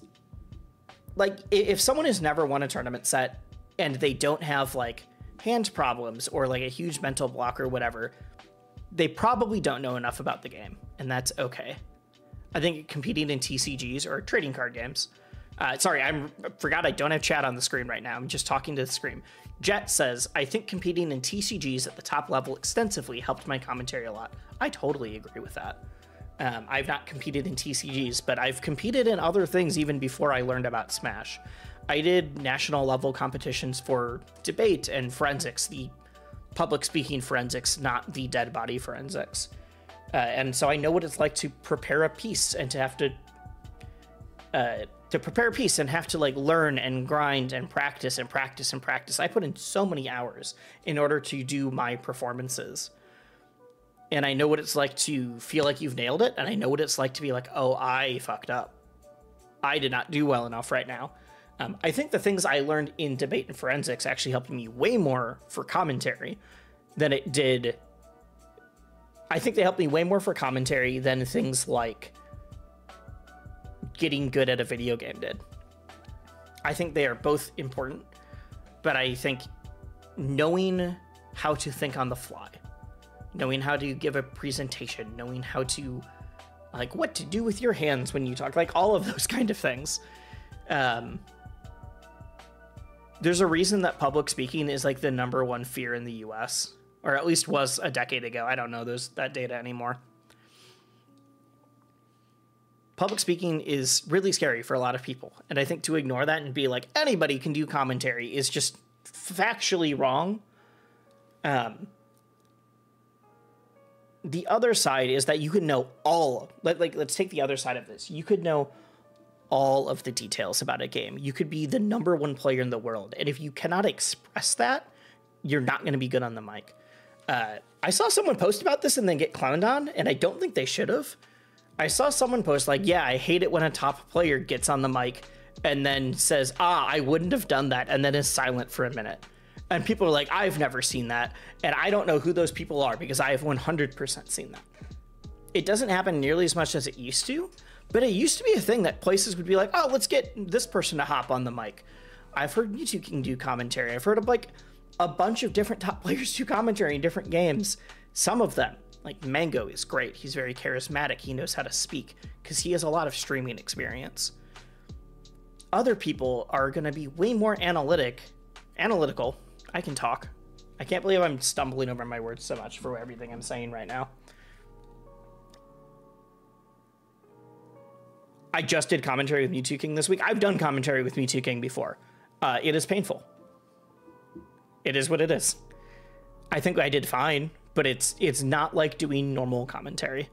like if someone has never won a tournament set and they don't have like hand problems or like a huge mental block or whatever, they probably don't know enough about the game, and that's okay. I think competing in TCGs or trading card games. Uh, sorry, I forgot I don't have chat on the screen right now. I'm just talking to the screen. Jet says, I think competing in TCGs at the top level extensively helped my commentary a lot. I totally agree with that. Um, I've not competed in TCGs, but I've competed in other things even before I learned about Smash. I did national level competitions for debate and forensics, the public speaking forensics, not the dead body forensics. Uh, and so I know what it's like to prepare a piece and to have to uh, to prepare a piece and have to like learn and grind and practice and practice and practice. I put in so many hours in order to do my performances. And I know what it's like to feel like you've nailed it, and I know what it's like to be like, oh, I fucked up. I did not do well enough right now. Um, I think the things I learned in debate and forensics actually helped me way more for commentary than it did. I think they helped me way more for commentary than things like getting good at a video game did. I think they are both important, but I think knowing how to think on the fly, knowing how to give a presentation, knowing how to like what to do with your hands when you talk, like all of those [laughs] kind of things. Um, there's a reason that public speaking is like the number one fear in the US, or at least was a decade ago. I don't know those that data anymore. Public speaking is really scary for a lot of people, and I think to ignore that and be like anybody can do commentary is just factually wrong. Um, the other side is that you could know all like let's take the other side of this you could know all of the details about a game. You could be the number one player in the world. And if you cannot express that, you're not going to be good on the mic. Uh, I saw someone post about this and then get clowned on, and I don't think they should have. I saw someone post, like, yeah, I hate it when a top player gets on the mic and then says, ah, I wouldn't have done that, and then is silent for a minute. And people are like, I've never seen that. And I don't know who those people are because I have 100% seen that. It doesn't happen nearly as much as it used to, but it used to be a thing that places would be like, oh, let's get this person to hop on the mic. I've heard YouTube can do commentary. I've heard of like a bunch of different top [laughs] players do commentary in different games. Some of them, like Mango, is great. He's very charismatic. He knows how to speak because he has a lot of streaming experience. Other people are going to be way more analytic, analytical. I can talk. I can't believe I'm stumbling over my words so much for everything I'm saying right now. I just did commentary with Mew2King this week. I've done commentary with Mew2King before. Uh, it is painful. It is what it is. I think I did fine, but it's it's not like doing normal commentary.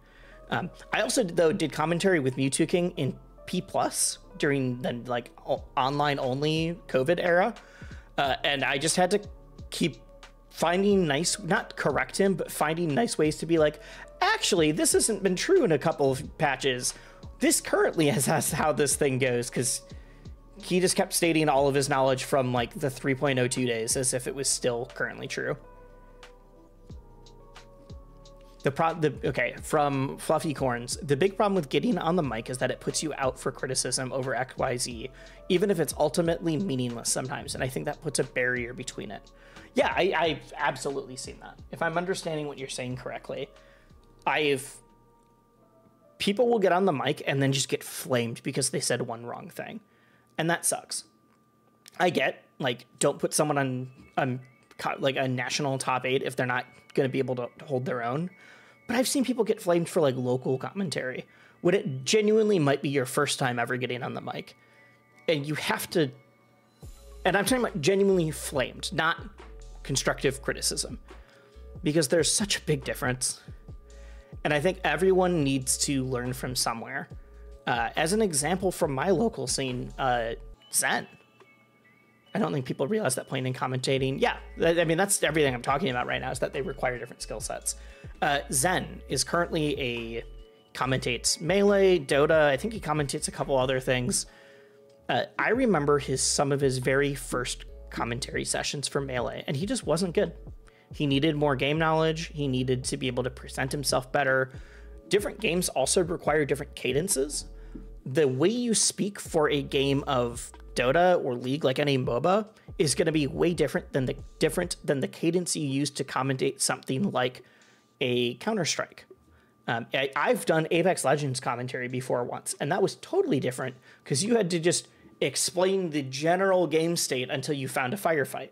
Um, I also though did commentary with Mew2King in P plus during the like online only COVID era, uh, and I just had to keep finding nice not correct him but finding nice ways to be like actually this hasn't been true in a couple of patches this currently has, is how this thing goes because he just kept stating all of his knowledge from like the 3.02 days as if it was still currently true. The pro the okay from fluffy corns. The big problem with getting on the mic is that it puts you out for criticism over XYZ, even if it's ultimately meaningless sometimes. And I think that puts a barrier between it. Yeah, I, I've absolutely seen that. If I'm understanding what you're saying correctly, I've people will get on the mic and then just get flamed because they said one wrong thing. And that sucks. I get like don't put someone on um like a national top 8 if they're not going to be able to hold their own. But I've seen people get flamed for like local commentary when it genuinely might be your first time ever getting on the mic. And you have to, and I'm talking about genuinely flamed, not constructive criticism, because there's such a big difference. And I think everyone needs to learn from somewhere. Uh, as an example from my local scene, uh, Zen. I don't think people realize that playing and commentating. Yeah, I mean that's everything I'm talking about right now is that they require different skill sets. Uh, Zen is currently a commentates melee, Dota. I think he commentates a couple other things. Uh, I remember his some of his very first commentary sessions for melee, and he just wasn't good. He needed more game knowledge. He needed to be able to present himself better. Different games also require different cadences. The way you speak for a game of Dota or League, like any MOBA, is going to be way different than the different than the cadence you use to commentate something like a Counter Strike. Um, I, I've done Apex Legends commentary before once, and that was totally different because you had to just explain the general game state until you found a firefight.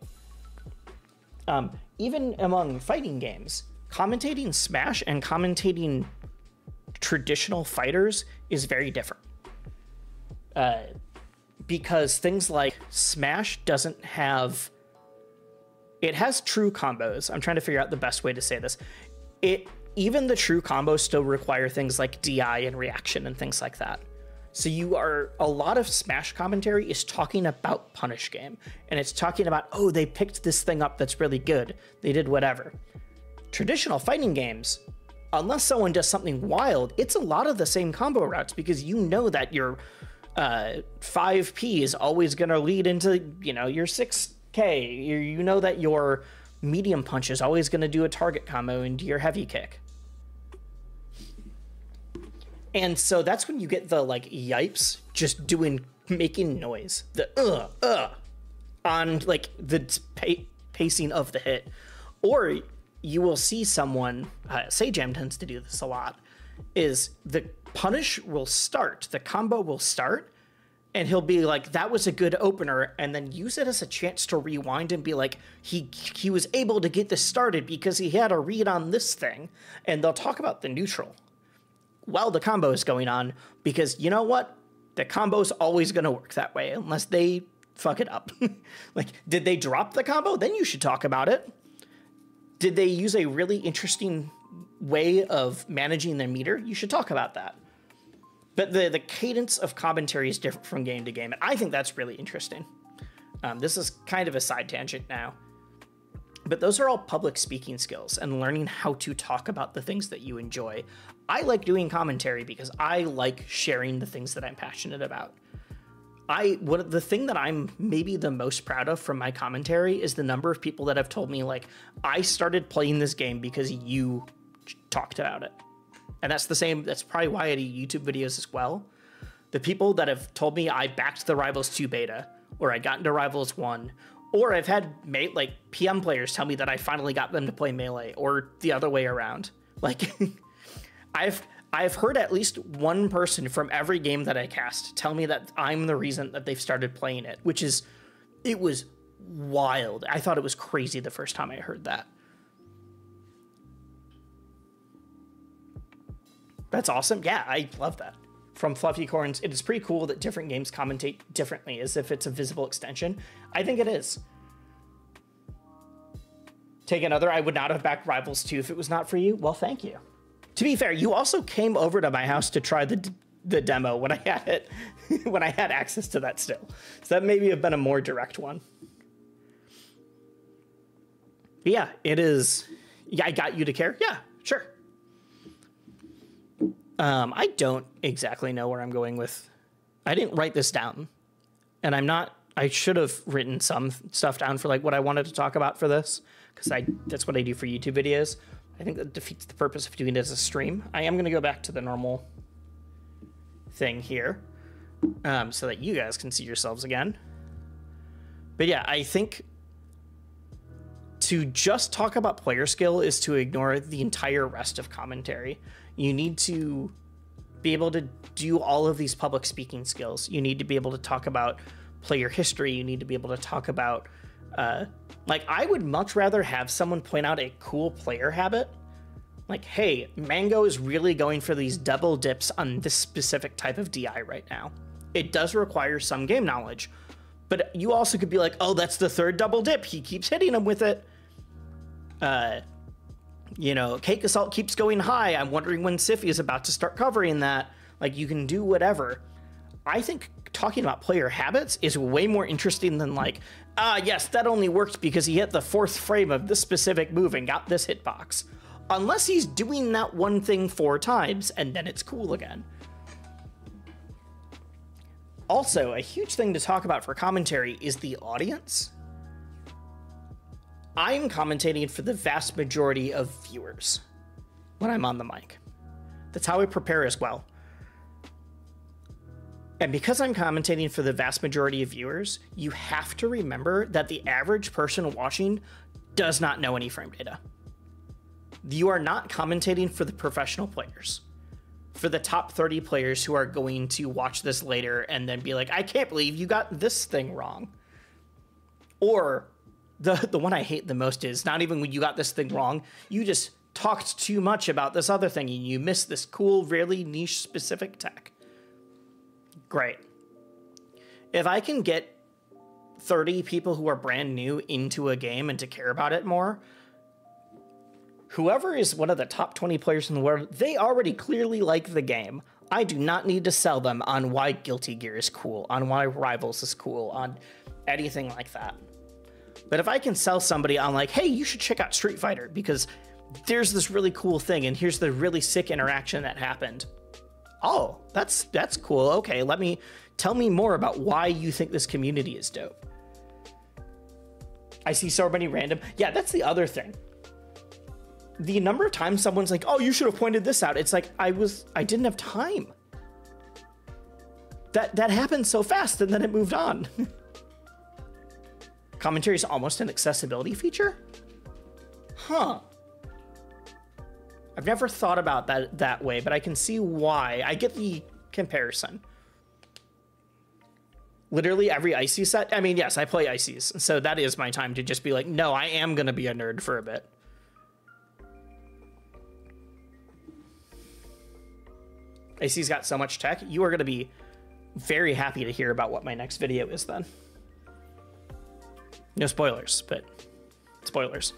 Um, even among fighting games, commentating Smash and commentating traditional fighters is very different. Uh, because things like Smash doesn't have. It has true combos. I'm trying to figure out the best way to say this. It even the true combos still require things like DI and reaction and things like that. So you are a lot of Smash commentary is talking about Punish Game, and it's talking about oh they picked this thing up that's really good. They did whatever. Traditional fighting games, unless someone does something wild, it's a lot of the same combo routes because you know that your uh, 5P is always going to lead into you know your 6K. You, you know that your medium punch is always going to do a target combo into your heavy kick. And so that's when you get the like yipes just doing making noise. The uh uh on like the pa- pacing of the hit. Or you will see someone uh, Sajam tends to do this a lot is the punish will start, the combo will start and he'll be like that was a good opener and then use it as a chance to rewind and be like he he was able to get this started because he had a read on this thing and they'll talk about the neutral while the combo is going on because you know what? The combo's always going to work that way unless they fuck it up. [laughs] like, did they drop the combo? Then you should talk about it. Did they use a really interesting way of managing their meter? You should talk about that. But the, the cadence of commentary is different from game to game. And I think that's really interesting. Um, this is kind of a side tangent now. But those are all public speaking skills and learning how to talk about the things that you enjoy. I like doing commentary because I like sharing the things that I'm passionate about. I what the thing that I'm maybe the most proud of from my commentary is the number of people that have told me like I started playing this game because you talked about it. And that's the same that's probably why I do YouTube videos as well. The people that have told me I backed the Rivals 2 beta or I got into Rivals 1 or I've had like PM players tell me that I finally got them to play melee, or the other way around. [laughs] Like, I've I've heard at least one person from every game that I cast tell me that I'm the reason that they've started playing it, which is it was wild. I thought it was crazy the first time I heard that. That's awesome. Yeah, I love that. From Fluffy Corns, it is pretty cool that different games commentate differently as if it's a visible extension. I think it is. Take another. I would not have backed Rivals 2 if it was not for you. Well, thank you. To be fair, you also came over to my house to try the the demo when I had it, [laughs] when I had access to that still. So that maybe have been a more direct one. But yeah, it is. Yeah, I got you to care. Yeah. Um, I don't exactly know where I'm going with. I didn't write this down, and I'm not I should have written some stuff down for like what I wanted to talk about for this because I that's what I do for YouTube videos. I think that defeats the purpose of doing it as a stream. I am going to go back to the normal thing here um, so that you guys can see yourselves again. But yeah, I think to just talk about player skill is to ignore the entire rest of commentary. You need to be able to do all of these public speaking skills. You need to be able to talk about player history. You need to be able to talk about, uh, like, I would much rather have someone point out a cool player habit Like, hey, Mango is really going for these double dips on this specific type of DI right now. It does require some game knowledge, but you also could be like, oh, that's the third double dip. He keeps hitting him with it. Uh, you know, Cake Assault keeps going high. I'm wondering when Siphi is about to start covering that. Like, you can do whatever. I think talking about player habits is way more interesting than like, ah, yes, that only worked because he hit the fourth frame of this specific move and got this hitbox. Unless he's doing that one thing four times and then it's cool again. Also, a huge thing to talk about for commentary is the audience. I am commentating for the vast majority of viewers when I'm on the mic. That's how I prepare as well. And because I'm commentating for the vast majority of viewers, you have to remember that the average person watching does not know any frame data. You are not commentating for the professional players, for the top 30 players who are going to watch this later and then be like, I can't believe you got this thing wrong. Or the, the one I hate the most is not even when you got this thing wrong, you just talked too much about this other thing and you missed this cool, really niche specific tech great. If I can get 30 people who are brand new into a game and to care about it more, whoever is one of the top 20 players in the world, they already clearly like the game. I do not need to sell them on why Guilty Gear is cool, on why Rivals is cool, on anything like that. But if I can sell somebody on like, hey, you should check out Street Fighter because there's this really cool thing and here's the really sick interaction that happened oh, that's that's cool. Okay, let me tell me more about why you think this community is dope. I see so many random. Yeah, that's the other thing. The number of times someone's like, "Oh, you should have pointed this out." It's like I was I didn't have time. That that happened so fast and then it moved on. [laughs] Commentary is almost an accessibility feature? Huh. I've never thought about that that way, but I can see why. I get the comparison. Literally every icy set. I mean, yes, I play ices, so that is my time to just be like, no, I am gonna be a nerd for a bit. Icy's got so much tech. You are gonna be very happy to hear about what my next video is then. No spoilers, but spoilers.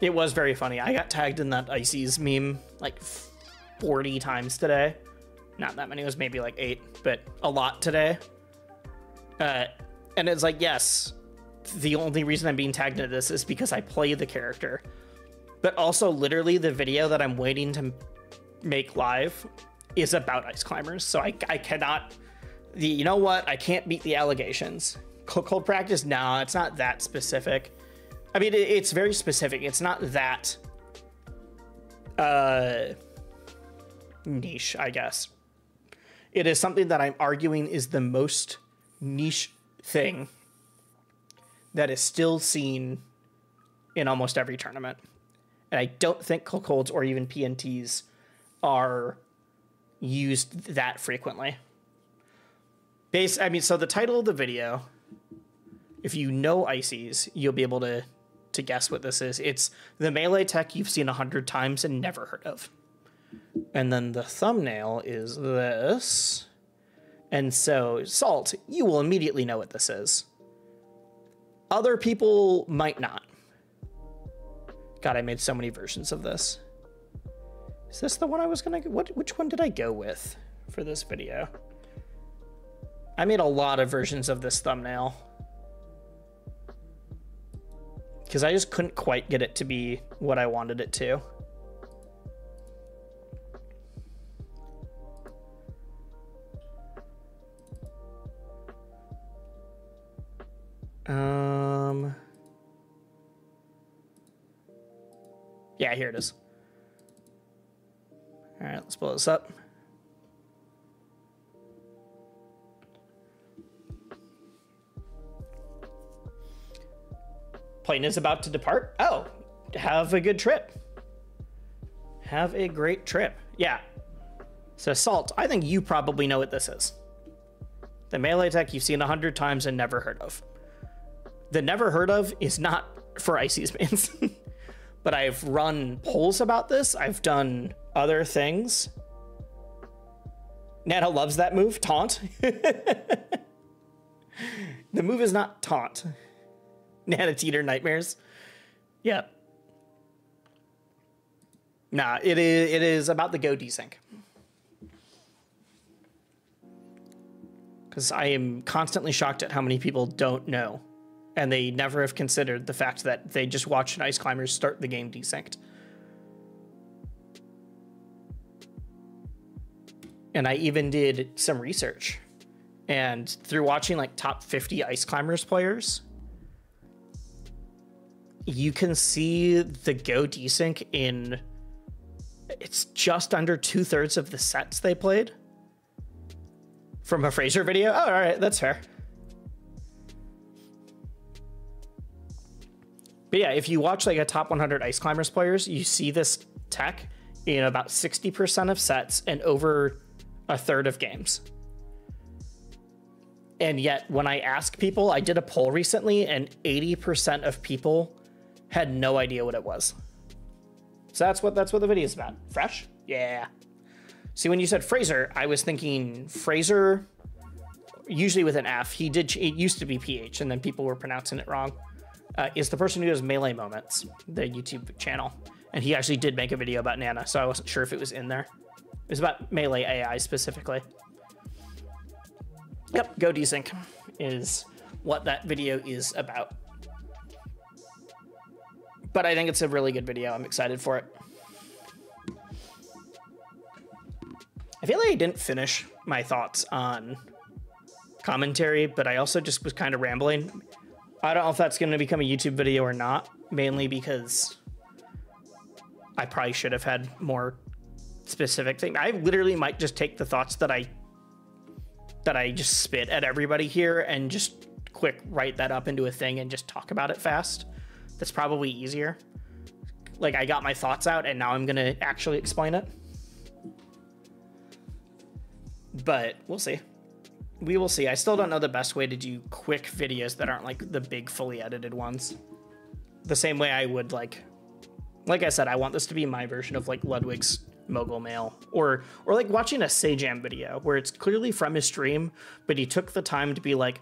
It was very funny. I got tagged in that Ices meme like 40 times today. Not that many, it was maybe like eight, but a lot today. Uh, and it's like, yes, the only reason I'm being tagged into this is because I play the character. But also, literally, the video that I'm waiting to make live is about ice climbers. So I, I cannot, the, you know what? I can't beat the allegations. Cold, cold practice, no, it's not that specific. I mean, it's very specific. It's not that uh, niche, I guess. It is something that I'm arguing is the most niche thing that is still seen in almost every tournament. And I don't think cold colds or even PNTs are used that frequently. Base, I mean, so the title of the video, if you know Ices, you'll be able to to guess what this is. It's the melee tech you've seen a hundred times and never heard of. And then the thumbnail is this. And so, Salt, you will immediately know what this is. Other people might not. God, I made so many versions of this. Is this the one I was gonna, what, which one did I go with for this video? I made a lot of versions of this thumbnail because I just couldn't quite get it to be what I wanted it to. Um, yeah, here it is. All right, let's blow this up. Plane is about to depart. Oh, have a good trip. Have a great trip. Yeah. So, Salt, I think you probably know what this is. The melee tech you've seen a hundred times and never heard of. The never heard of is not for Ices mains. [laughs] but I've run polls about this. I've done other things. Nana loves that move, taunt. [laughs] the move is not taunt. [laughs] Nana teeter nightmares. Yeah. Nah, it is it is about the Go desync. Because I am constantly shocked at how many people don't know. And they never have considered the fact that they just watched an Ice Climbers start the game desynced. And I even did some research. And through watching like top 50 Ice Climbers players, you can see the Go desync in it's just under two thirds of the sets they played from a Fraser video. Oh, all right, that's fair. But yeah, if you watch like a top 100 Ice Climbers players, you see this tech in about 60% of sets and over a third of games. And yet, when I ask people, I did a poll recently, and 80% of people had no idea what it was. So that's what that's what the video is about. Fresh? Yeah. See, when you said Fraser, I was thinking Fraser, usually with an F. He did. It used to be PH, and then people were pronouncing it wrong. Uh, is the person who does Melee Moments, the YouTube channel, and he actually did make a video about Nana, so I wasn't sure if it was in there. It was about Melee AI specifically. Yep, Go Desync is what that video is about. But I think it's a really good video. I'm excited for it. I feel like I didn't finish my thoughts on commentary, but I also just was kind of rambling. I don't know if that's going to become a YouTube video or not, mainly because I probably should have had more specific thing. I literally might just take the thoughts that I that I just spit at everybody here and just quick write that up into a thing and just talk about it fast. That's probably easier. Like I got my thoughts out and now I'm going to actually explain it. But we'll see. We will see. I still don't know the best way to do quick videos that aren't like the big fully edited ones. The same way I would like like I said, I want this to be my version of like Ludwig's mogul mail or or like watching a Sajam video where it's clearly from his stream, but he took the time to be like,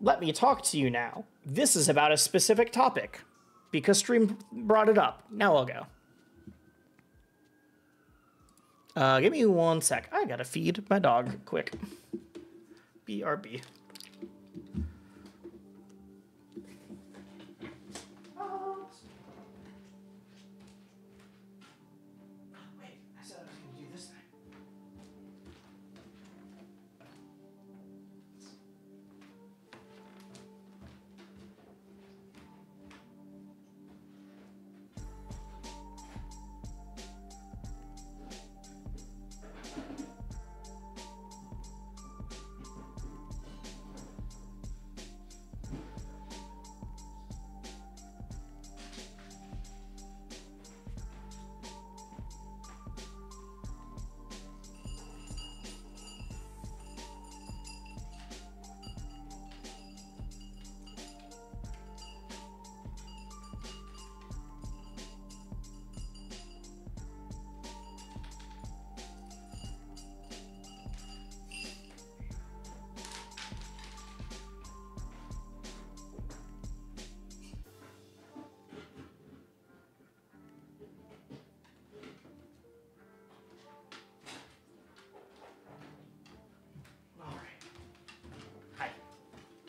let me talk to you now. This is about a specific topic because stream brought it up. Now I'll go. Uh, give me one sec. I gotta feed my dog quick. BRB.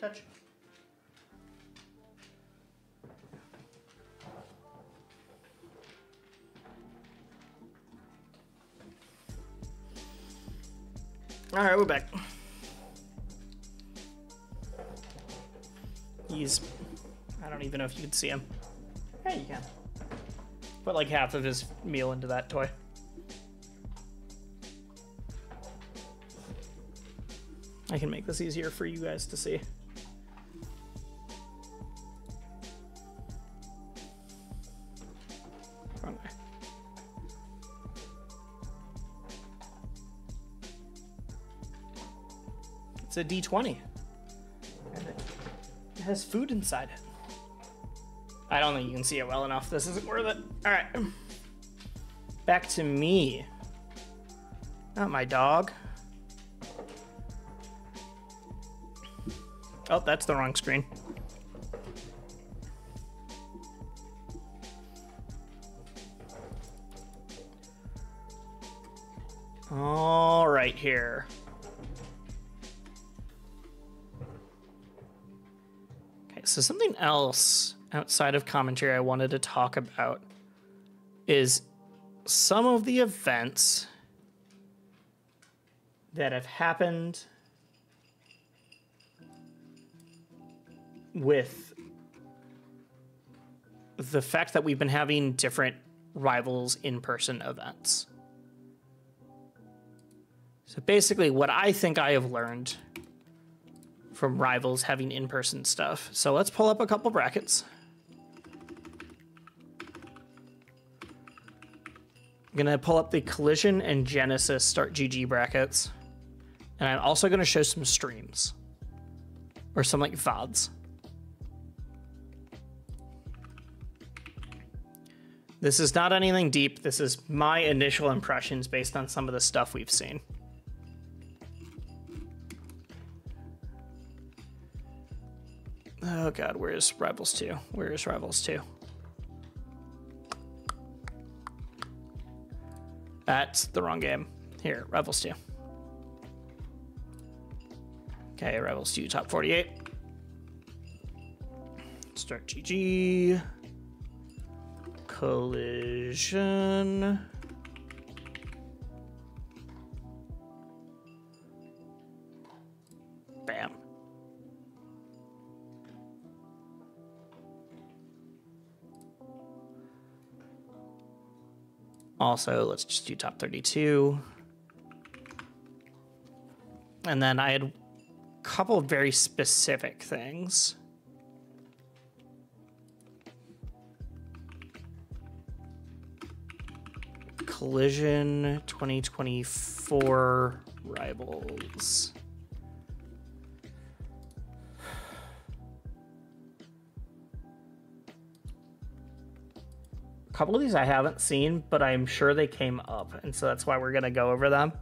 Touch. All right, we're back. He's, I don't even know if you can see him. Yeah, you can. Put like half of his meal into that toy. I can make this easier for you guys to see. A D20. And it has food inside it. I don't think you can see it well enough. This isn't worth it. All right. Back to me. Not my dog. Oh, that's the wrong screen. Else outside of commentary I wanted to talk about is some of the events that have happened with the fact that we've been having different rivals in person events. So basically, what I think I have learned from rivals having in person stuff. So let's pull up a couple brackets. I'm to pull up the Collision and Genesis Start GG brackets. And I'm also to show some streams or some like VODs. This is not anything deep. This is my initial impressions based on some of the stuff we've seen. Oh god, where is Rivals 2? Where is Rivals 2? That's the wrong game. Here, Rivals 2. Okay, Rivals 2, top 48. Start GG. Collision. Bam. Also, let's just do top 32. And then I had a couple of very specific things. Collision 2024 Rivals. A couple of these I haven't seen, but I'm sure they came up, and so that's why we're going to go over them.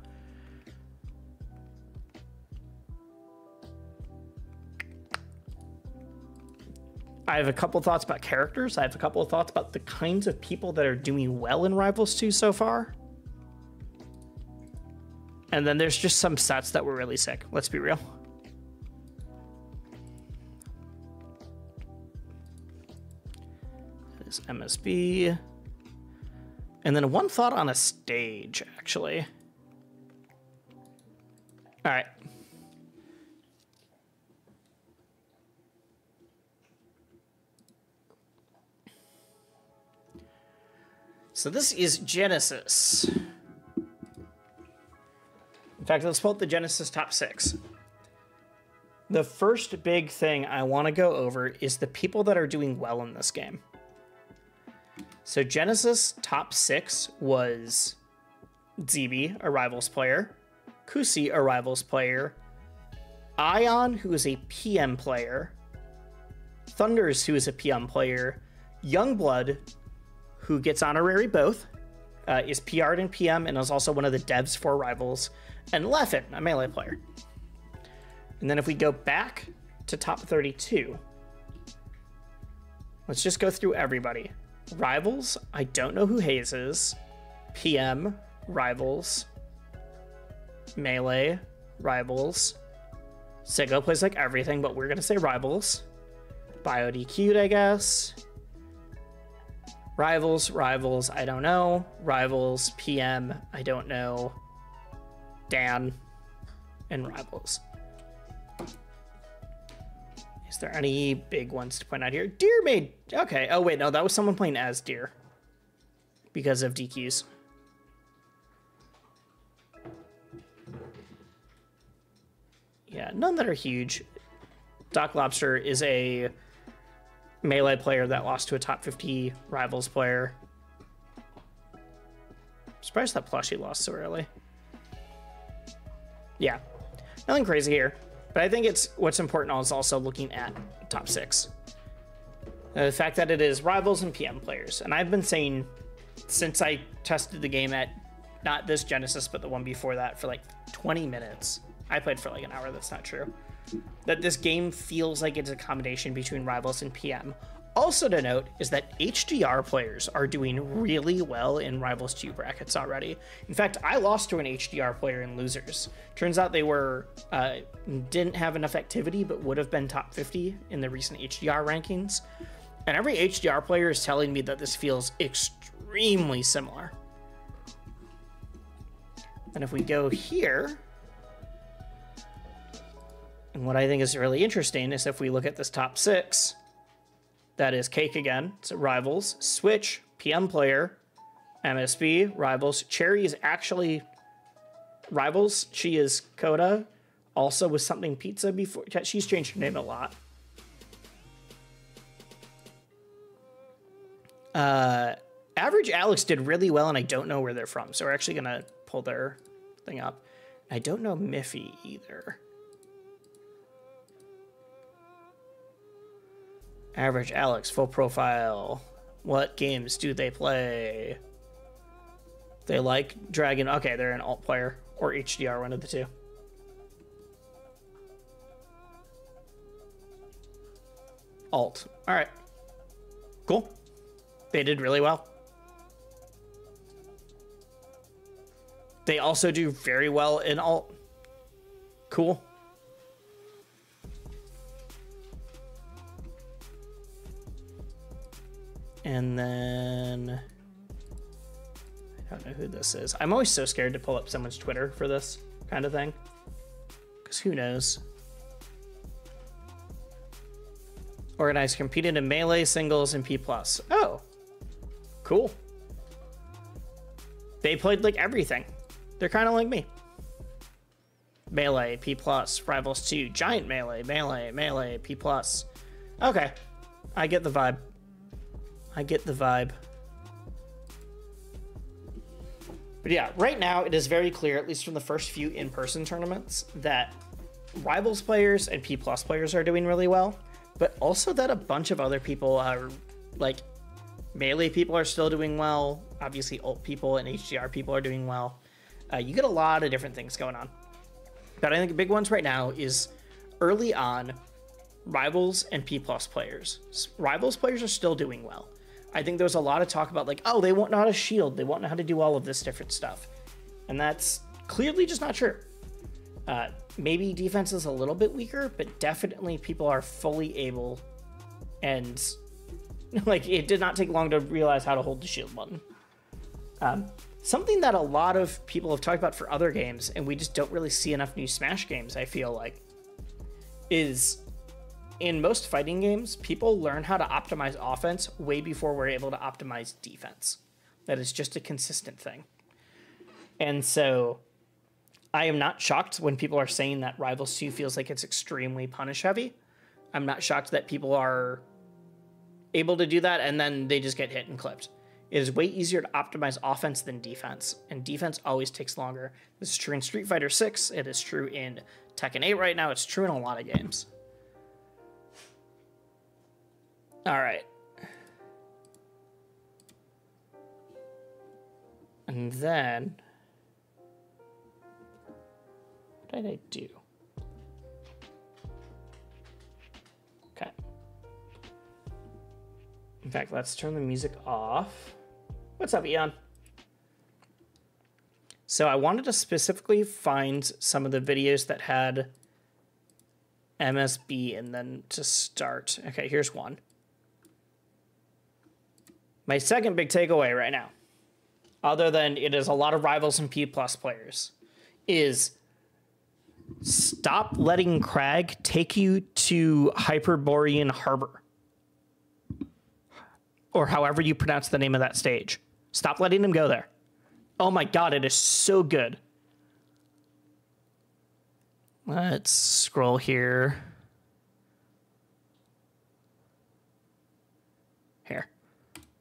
I have a couple thoughts about characters. I have a couple of thoughts about the kinds of people that are doing well in Rivals 2 so far. And then there's just some sets that were really sick. Let's be real. Is MSB. And then one thought on a stage, actually. All right. So this is Genesis. In fact, let's pull up the Genesis top six. The first big thing I want to go over is the people that are doing well in this game. So Genesis top six was ZB, a rivals player, Kusi, a rivals player, Ion, who is a PM player, Thunders, who is a PM player, Youngblood, who gets honorary both, uh, is PR'd in PM and is also one of the devs for Rivals, and Leffen, a melee player. And then if we go back to top 32, let's just go through everybody. Rivals, I don't know who Hayes is. PM, Rivals, Melee, Rivals. Sigo plays like everything, but we're gonna say Rivals. BioDQ'd, I guess. Rivals, Rivals, I don't know. Rivals, PM, I don't know. Dan, and Rivals. Is there any big ones to point out here? Deer made... Okay. Oh, wait. No, that was someone playing as Deer. Because of DQs. Yeah, none that are huge. Doc Lobster is a melee player that lost to a top 50 rivals player. surprised that plushie lost so early. Yeah, nothing crazy here. But I think it's what's important is also looking at top six. Uh, the fact that it is rivals and PM players. And I've been saying since I tested the game at not this Genesis, but the one before that for like 20 minutes. I played for like an hour, that's not true. That this game feels like it's a combination between rivals and PM. Also to note is that HDR players are doing really well in Rivals 2 brackets already. In fact, I lost to an HDR player in Losers. Turns out they were uh, didn't have enough activity, but would have been top 50 in the recent HDR rankings. And every HDR player is telling me that this feels extremely similar. And if we go here, and what I think is really interesting is if we look at this top six, that is Cake again, it's Rivals, Switch, PM Player, MSB, Rivals. Cherry is actually Rivals. She is Coda, also with something pizza before. She's changed her name a lot. Uh, Average Alex did really well, and I don't know where they're from, so we're actually gonna pull their thing up. I don't know Miffy either. Average Alex, full profile. What games do they play? They like Dragon. Okay, they're an alt player or HDR, one of the two. Alt. All right. Cool. They did really well. They also do very well in alt. Cool. And then I don't know who this is. I'm always so scared to pull up someone's Twitter for this kind of thing. Because who knows? Organized competed in melee, singles, and P+. Oh, cool. They played like everything. They're kind of like me. Melee, P+, Rivals 2, Giant Melee, Melee, Melee, P+. Okay, I get the vibe. I get the vibe. But yeah, right now it is very clear, at least from the first few in-person tournaments, that Rivals players and P Plus players are doing really well, but also that a bunch of other people are, like, Melee people are still doing well. Obviously, ult people and HDR people are doing well. Uh, you get a lot of different things going on. But I think the big ones right now is early on, Rivals and P Plus players. Rivals players are still doing well. I think there's a lot of talk about like, oh, they won't know how to shield, they won't know how to do all of this different stuff, and that's clearly just not true. Uh, maybe defense is a little bit weaker, but definitely people are fully able, and [laughs] like it did not take long to realize how to hold the shield button. Um, something that a lot of people have talked about for other games, and we just don't really see enough new Smash games. I feel like is in most fighting games, people learn how to optimize offense way before we're able to optimize defense. That is just a consistent thing. And so I am not shocked when people are saying that Rivals 2 feels like it's extremely punish heavy. I'm not shocked that people are able to do that and then they just get hit and clipped. It is way easier to optimize offense than defense, and defense always takes longer. This is true in Street Fighter 6, it is true in Tekken 8 right now, it's true in a lot of games. All right. And then, what did I do? Okay. In fact, let's turn the music off. What's up, Eon? So I wanted to specifically find some of the videos that had MSB and then to start. Okay, here's one. My second big takeaway right now, other than it is a lot of rivals and P plus players, is stop letting Kragg take you to Hyperborean Harbor. Or however you pronounce the name of that stage. Stop letting him go there. Oh my god, it is so good. Let's scroll here.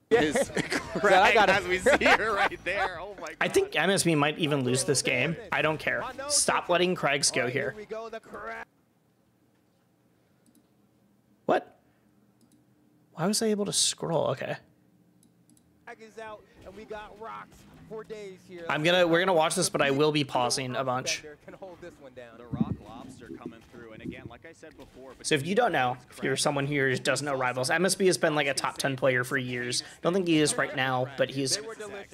Yes. [laughs] I got as we see [laughs] her right there. Oh my god. I think MSB might even lose this game. I don't care. Stop letting Kraggs go oh, here. What? Why was I able to scroll? Okay. Out, and we got rocks for days here. I'm gonna we're gonna watch this, but I will be pausing a bunch. So if you don't know, if you're someone here who doesn't know Rivals, MSB has been like a top 10 player for years. Don't think he is right now, but he's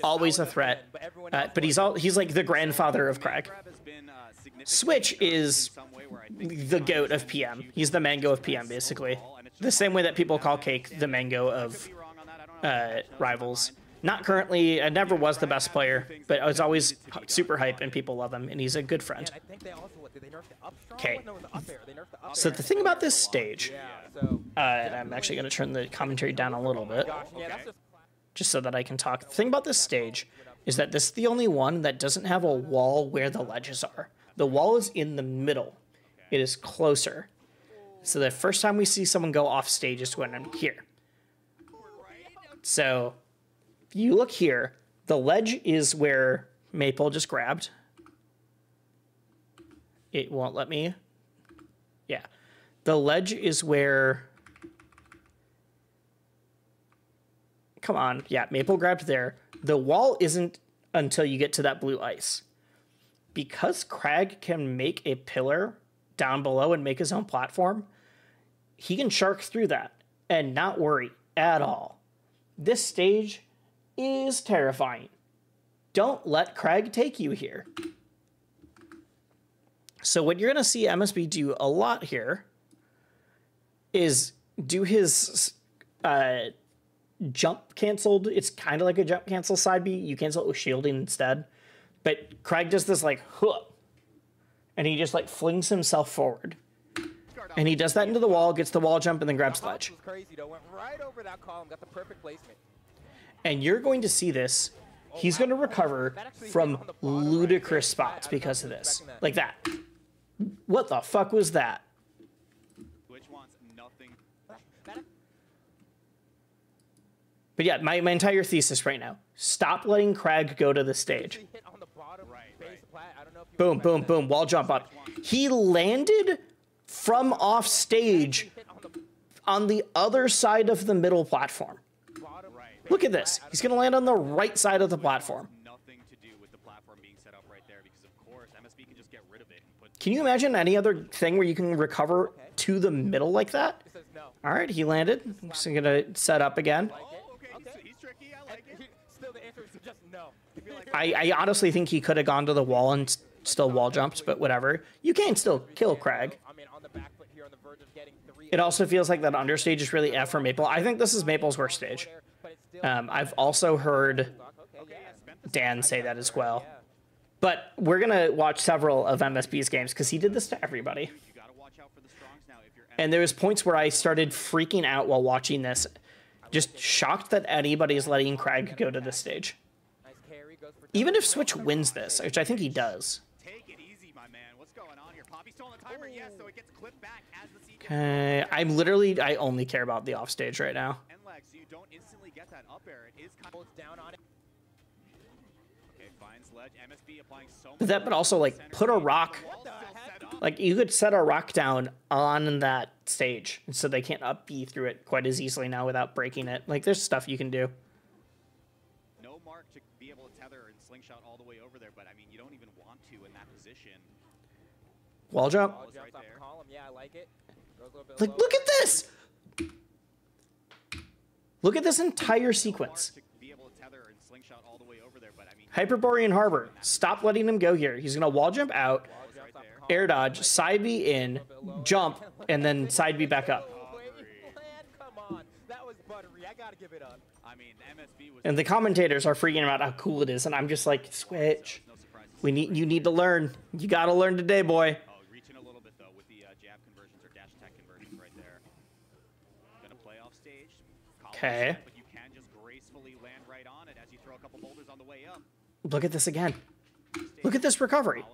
always a threat. Uh, but he's all he's like the grandfather of Kragg. Switch is the goat of PM. He's the mango of PM, basically. The same way that people call Cake the mango of uh, Rivals. Not currently, I never was the best player, but I was always super hype and people love him, and he's a good friend. Okay. So the thing about this stage, uh, and I'm actually going to turn the commentary down a little bit, just so that I can talk. The thing about this stage is that this is the only one that doesn't have a wall where the ledges are. The wall is in the middle. It is closer. So the first time we see someone go off stage is when I'm here. So you look here, the ledge is where Maypul just grabbed. It won't let me. Yeah. The ledge is where... Come on. Yeah, Maypul grabbed there. The wall isn't until you get to that blue ice. Because Kragg can make a pillar down below and make his own platform, he can shark through that and not worry at all. This stage is terrifying. Don't let Kragg take you here. So what you're going to see MSB do a lot here is do his uh, jump canceled. It's kind of like a jump cancel side B. You cancel it with shielding instead. But Kragg does this like hook, and he just like flings himself forward. And he does that into the wall, gets the wall jump, and then grabs ledge. And you're going to see this. He's going to recover from ludicrous spots because of this. Like that. What the fuck was that? But yeah, my, my entire thesis right now. Stop letting Kragg go to the stage. Boom, boom, boom. Wall jump up. He landed from off stage on the other side of the middle platform. Look at this. He's going to land on the right side of the platform. Can you imagine any other thing where you can recover to the middle like that? All right, he landed. I'm just going to set up again. [laughs] I, I honestly think he could have gone to the wall and still wall jumped, but whatever. You can still kill Kragg. It also feels like that understage is really F for Maypul. I think this is Maypul's worst stage. Um, I've also heard Dan say that as well. But we're going to watch several of MSB's games because he did this to everybody. And there was points where I started freaking out while watching this. Just shocked that anybody is letting Kragg go to this stage. Even if Switch wins this, which I think he does. Okay, I'm literally, I only care about the offstage right now. But that, but also like put a rock, like you could set a rock down on that stage so they can't up B through it quite as easily now without breaking it. Like there's stuff you can do. No mark to be able to tether and slingshot all the way over there, but I mean you don't even want to in that position. Wall jump. Wall jump yeah, I like it. Like, look at this! Look at this entire sequence. Hyperborean Harbor. Stop letting him go here. He's going to wall jump out, air dodge, side B in, jump, and then side B back up. And the commentators are freaking out how cool it is, and I'm just like, switch. We need you need to learn. You got to learn today, boy. Okay. Look at this again. Look at this recovery.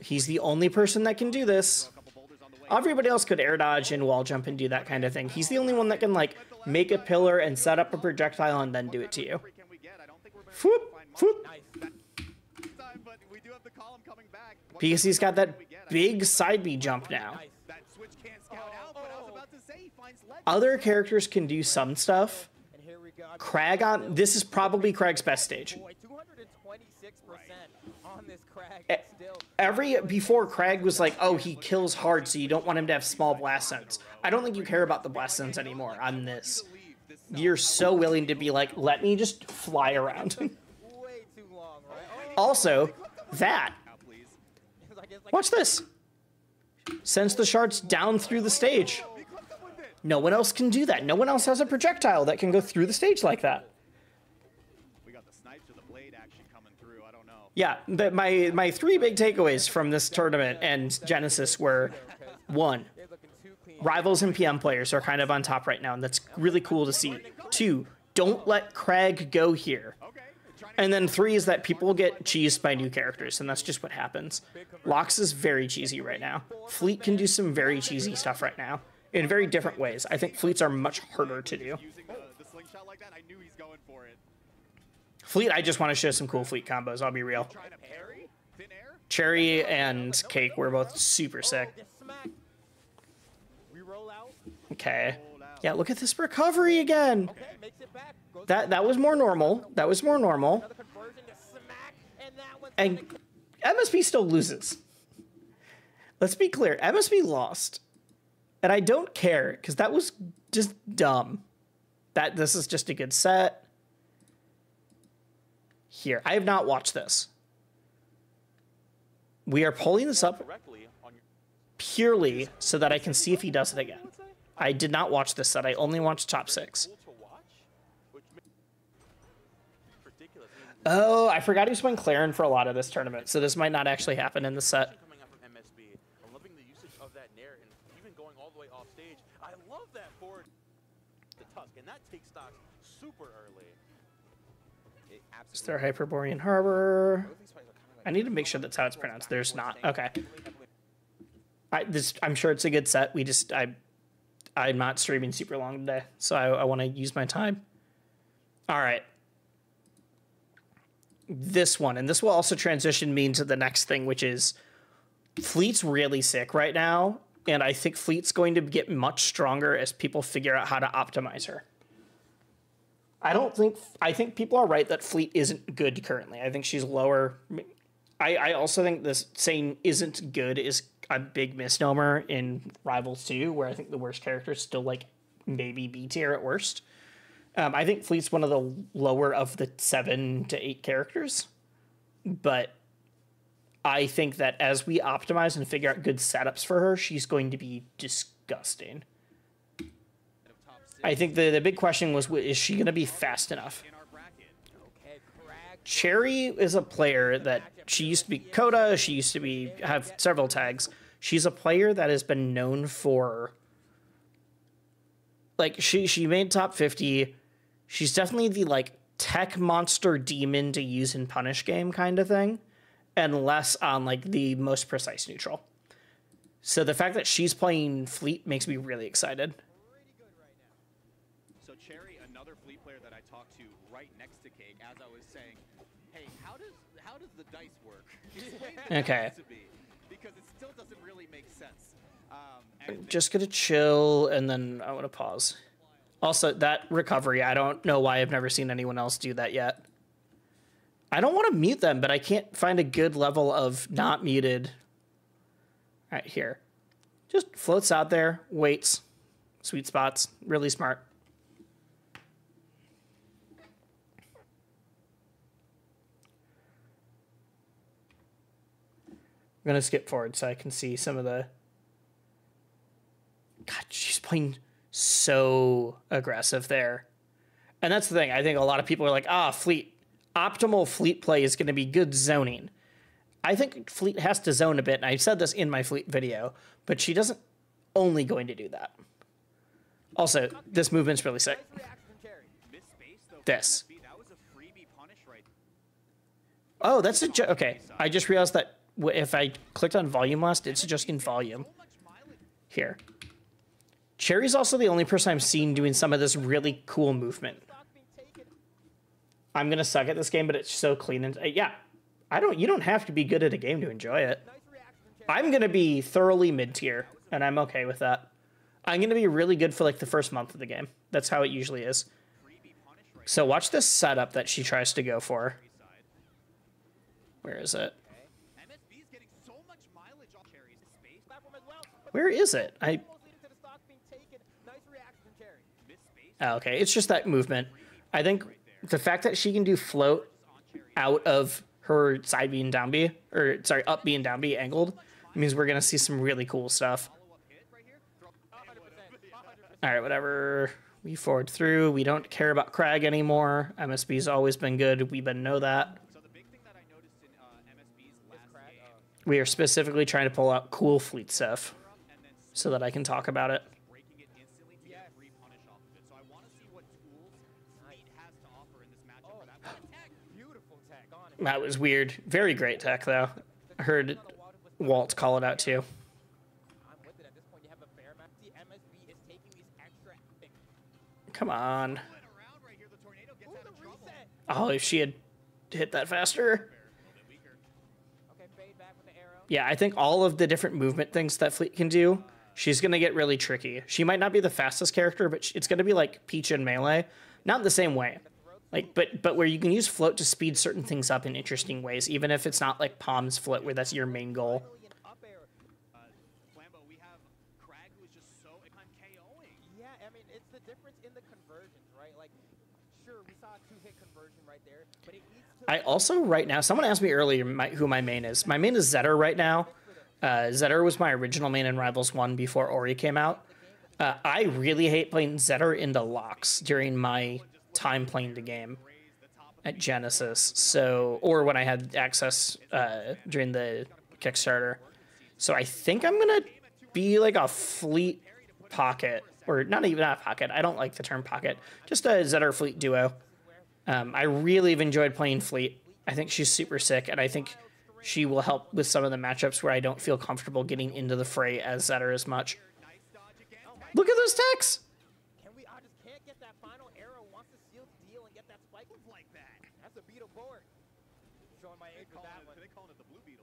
He's the only person that can do this. Everybody else could air dodge and wall jump and do that kind of thing. He's the only one that can like make a pillar and set up a projectile and then do it to you. Whoop, whoop. Because he's got that big side B jump now. He finds Legend. Other characters can do some stuff. And here we go. Kragg on this is probably Kragg's best stage. Boy, 226% on this Kragg still. Every before Kragg was like, oh, he kills hard, so you don't want him to have small blast zones. I don't think you care about the blast zones anymore on this. You're so willing to be like, let me just fly around. [laughs] Way too long, right? Oh, also, that out, please. I guess like watch this sends the shards down through the stage. He clipped him with it. No one else can do that. No one else has a projectile that can go through the stage like that. We got the snipes or the blade action coming through. I don't know. Yeah, but my my three big takeaways from this tournament and Genesis were one, they're looking too clean. rivals and PM players are kind of on top right now, and that's really cool to see. Two, don't let Kragg go here. Okay. Trying to And then three is that people get cheesed by new characters, and that's just what happens. Lox is very cheesy right now. Fleet can do some very cheesy stuff right now in very different ways. I think fleets are much harder to do. using the, the slingshot like that. I knew he's going for it. Fleet, I just want to show some cool fleet combos, I'll be real. Trying to parry. Thin air. Cherry and Cake were both super oh, sick. Get smacked. We roll out. Okay. Yeah, look at this recovery again. Okay, makes it back. Goes That that was more normal. That was more normal. Another conversion to smack, and that one's And gonna- MSB still loses. Let's be clear. MSB lost. And I don't care because that was just dumb. That this is just a good set. Here, I have not watched this. We are pulling this up purely so that I can see if he does it again. I did not watch this set. I only watched top six. Oh, I forgot he was playing Clairen for a lot of this tournament, so this might not actually happen in the set. coming out from MSB, I'm loving the usage of that nair and even going all the way off stage. I love that forward the tusk, and that takes stock super early. It Is there Hyperborean Harbor? I need to make sure that's how it's pronounced. There's not. Okay. I this I'm sure it's a good set. We just I I'm not streaming super long today, so I, I want to use my time. All right. This one, and this will also transition me into the next thing, which is Fleet's really sick right now, and I think Fleet's going to get much stronger as people figure out how to optimize her. I don't think I think people are right that Fleet isn't good currently. I think she's lower. I, I also think this saying isn't good is a big misnomer in Rivals 2, where I think the worst character is still like maybe B tier at worst. Um, I think Fleet's one of the lower of the seven to eight characters, but I think that as we optimize and figure out good setups for her, she's going to be disgusting. Of top six I think the, the big question was is she going to be fast enough? in our bracket. Okay, Kragg. Cherry is a player that she used to be Coda. She used to be have several tags. She's a player that has been known for like she she made top fifty. She's definitely the like tech monster demon to use in punish game kind of thing, and less on like the most precise neutral. So the fact that she's playing fleet makes me really excited. [laughs] Um, and just gonna chill and then I want to pause. Also, that recovery, I don't know why I've never seen anyone else do that yet. I don't want to mute them, but I can't find a good level of not muted. All right, here. Just floats out there, waits, sweet spots, really smart. I'm gonna skip forward so I can see some of the God, she's playing so aggressive there. And that's the thing. I think a lot of people are like, ah, fleet. Optimal fleet play is going to be good zoning. I think fleet has to zone a bit. And I said this in my fleet video, but she doesn't only going to do that. Also, this movement's really sick. This. Oh, that's a jo- okay. I just realized that if I clicked on volume last, it's volume. So much mileage. Here. Cherry's also the only person I've seen doing some of this really cool movement. I'm gonna suck at this game, but it's so clean and uh, yeah. I don't. You don't have to be good at a game to enjoy it. I'm gonna be thoroughly mid tier, and I'm okay with that. I'm gonna be really good for like the first month of the game. That's how it usually is. So watch this setup that she tries to go for. Where is it? MSB is getting so much mileage on Cherry's space. Platform as well. Where is it? I being oh, okay. It's just that movement. I think the fact that she can do float out of her side B and down B, or sorry, up B and down B angled, means we're gonna see some really cool stuff. follow-up hit right here. Throw 100%. 100%. All right, whatever. We forward through. We don't care about Kragg anymore. MSB's always been good. We've been know that. We are specifically trying to pull out cool fleet stuff so that I can talk about it. breaking it instantly to get free punish off of it. So I want to see what tools Heat has to offer in this matchup for that. But attack, [gasps] Beautiful tech on it. That was weird. Very great tech though. I heard Walt call it out too. I'm with it at this point. You have a fair amount. See, MSB is taking these extra things. Come on. pulling around right here. The tornado gets Ooh, out the of trouble. reset. Oh, if she had hit that faster. A little bit weaker. Okay, fade back with the arrow. Yeah, I think all of the different movement things that Fleet can do, she's going to get really tricky. She might not be the fastest character, but it's going to be like Peach and Melee. Not the same way. Like, but but where you can use float to speed certain things up in interesting ways, even if it's not like Palm's float, where that's your main goal. Finally, an up air. Flambo, we have Kragg who is just so I'm KOing. Yeah, I mean, it's the difference in the conversions, right? Like, sure, we saw a two-hit conversion right there, but it needs to. I also right now, someone asked me earlier my, who my main is. My main is Zetter right now. Uh, Zetter was my original main in Rivals 1 before Ori came out. Uh, I really hate playing Zetter into locks during my time playing the game at Genesis. So, or when I had access uh, during the Kickstarter. So I think I'm gonna be like a fleet pocket, or not even a pocket. I don't like the term pocket. Just a Zetter fleet duo. Um, I really have enjoyed playing Fleet. I think she's super sick, and I think she will help with some of the matchups where I don't feel comfortable getting into the fray as Zetter as much. Look at those techs! Can we? I just can't get that final arrow. Wants to seal the deal and get that spike like that. That's a beetle board. Showing my age with that one. They calling it the Blue Beetle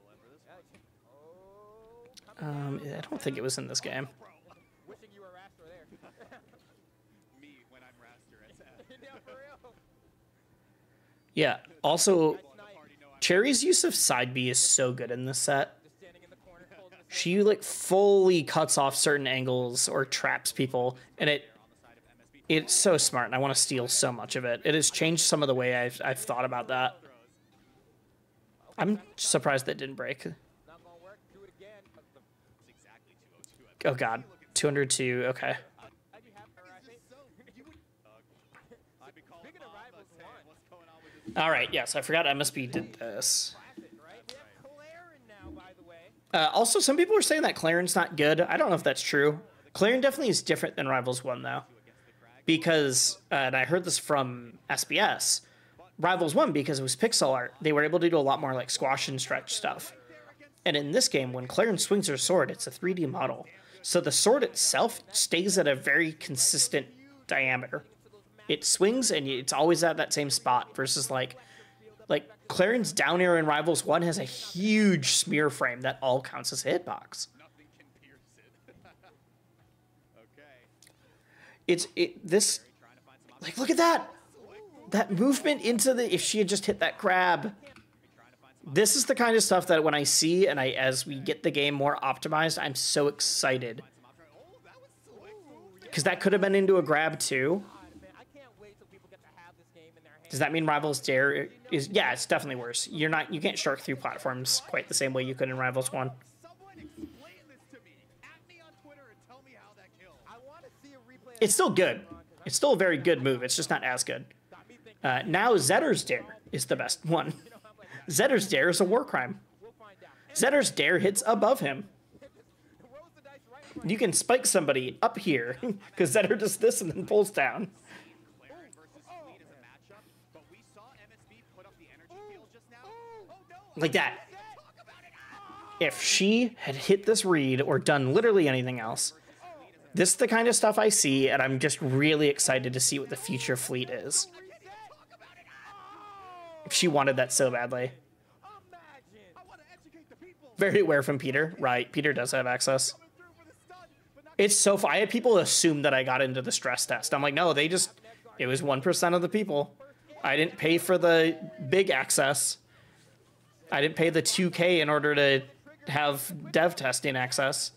Yeah, Um, I don't think it was in this game. [laughs] wishing you were Wrastor there. [laughs] Me when I'm Wrastor at yeah, [laughs] for real. Yeah. Also, Nice. Cherry's use of side B is so good in this set. She like fully cuts off certain angles or traps people, and it it's so smart. And I want to steal so much of it. It has changed some of the way I've I've thought about that. I'm surprised that didn't break. Oh god, 202. Okay. I do have her, I think. I'd be calling Speaking of Bob, rivals, saying, one. what's going on with this All right. Yes, I forgot MSB did this. Uh, also, some people are saying that Clairen's not good. I don't know if that's true. Clairen definitely is different than Rivals 1, though. Because, uh, and I heard this from SBS, Rivals 1, because it was pixel art, they were able to do a lot more like squash and stretch stuff. And in this game, when Claren swings her sword, it's a 3D model. So the sword itself stays at a very consistent diameter. It swings and it's always at that same spot versus like like Clairen's down air in Rivals 1 has a huge smear frame that all counts as a hitbox. It's it this like look at that. That movement into the if she had just hit that grab. This is the kind of stuff that when I see and I as we get the game more optimized, I'm so excited. Cuz that could have been into a grab too. God, man, I can't wait till people get to have this game in their hands. Does that mean Rivals Dare is yeah, it's definitely worse. You're not you can't shark through platforms quite the same way you could in Rivals 1. Someone explain this to me. At me on Twitter and tell me how that killed. I want to see a replay. of It's still good. later on, 'cause It's still a very good move. It's just not as good. I got me thinking, Uh, now Zetter's Dare is the best one. you know, I'm like, [laughs] Zetter's Dare is a war crime. we'll find out. And Zetter's Dare hits above him. [laughs] rolls the dice right in front You can spike somebody up here [laughs] because Zetter does this and then pulls down. Like that. If she had hit this read or done literally anything else, this is the kind of stuff I see, and I'm just really excited to see what the future fleet is. If she wanted that so badly. Very aware from Peter. Right, Peter does have access. It's so. fu- I had people assume that I got into the stress test. I'm like, no, they just. It was one percent of the people. I didn't pay for the big access. I didn't pay the 2K in order to have dev testing access.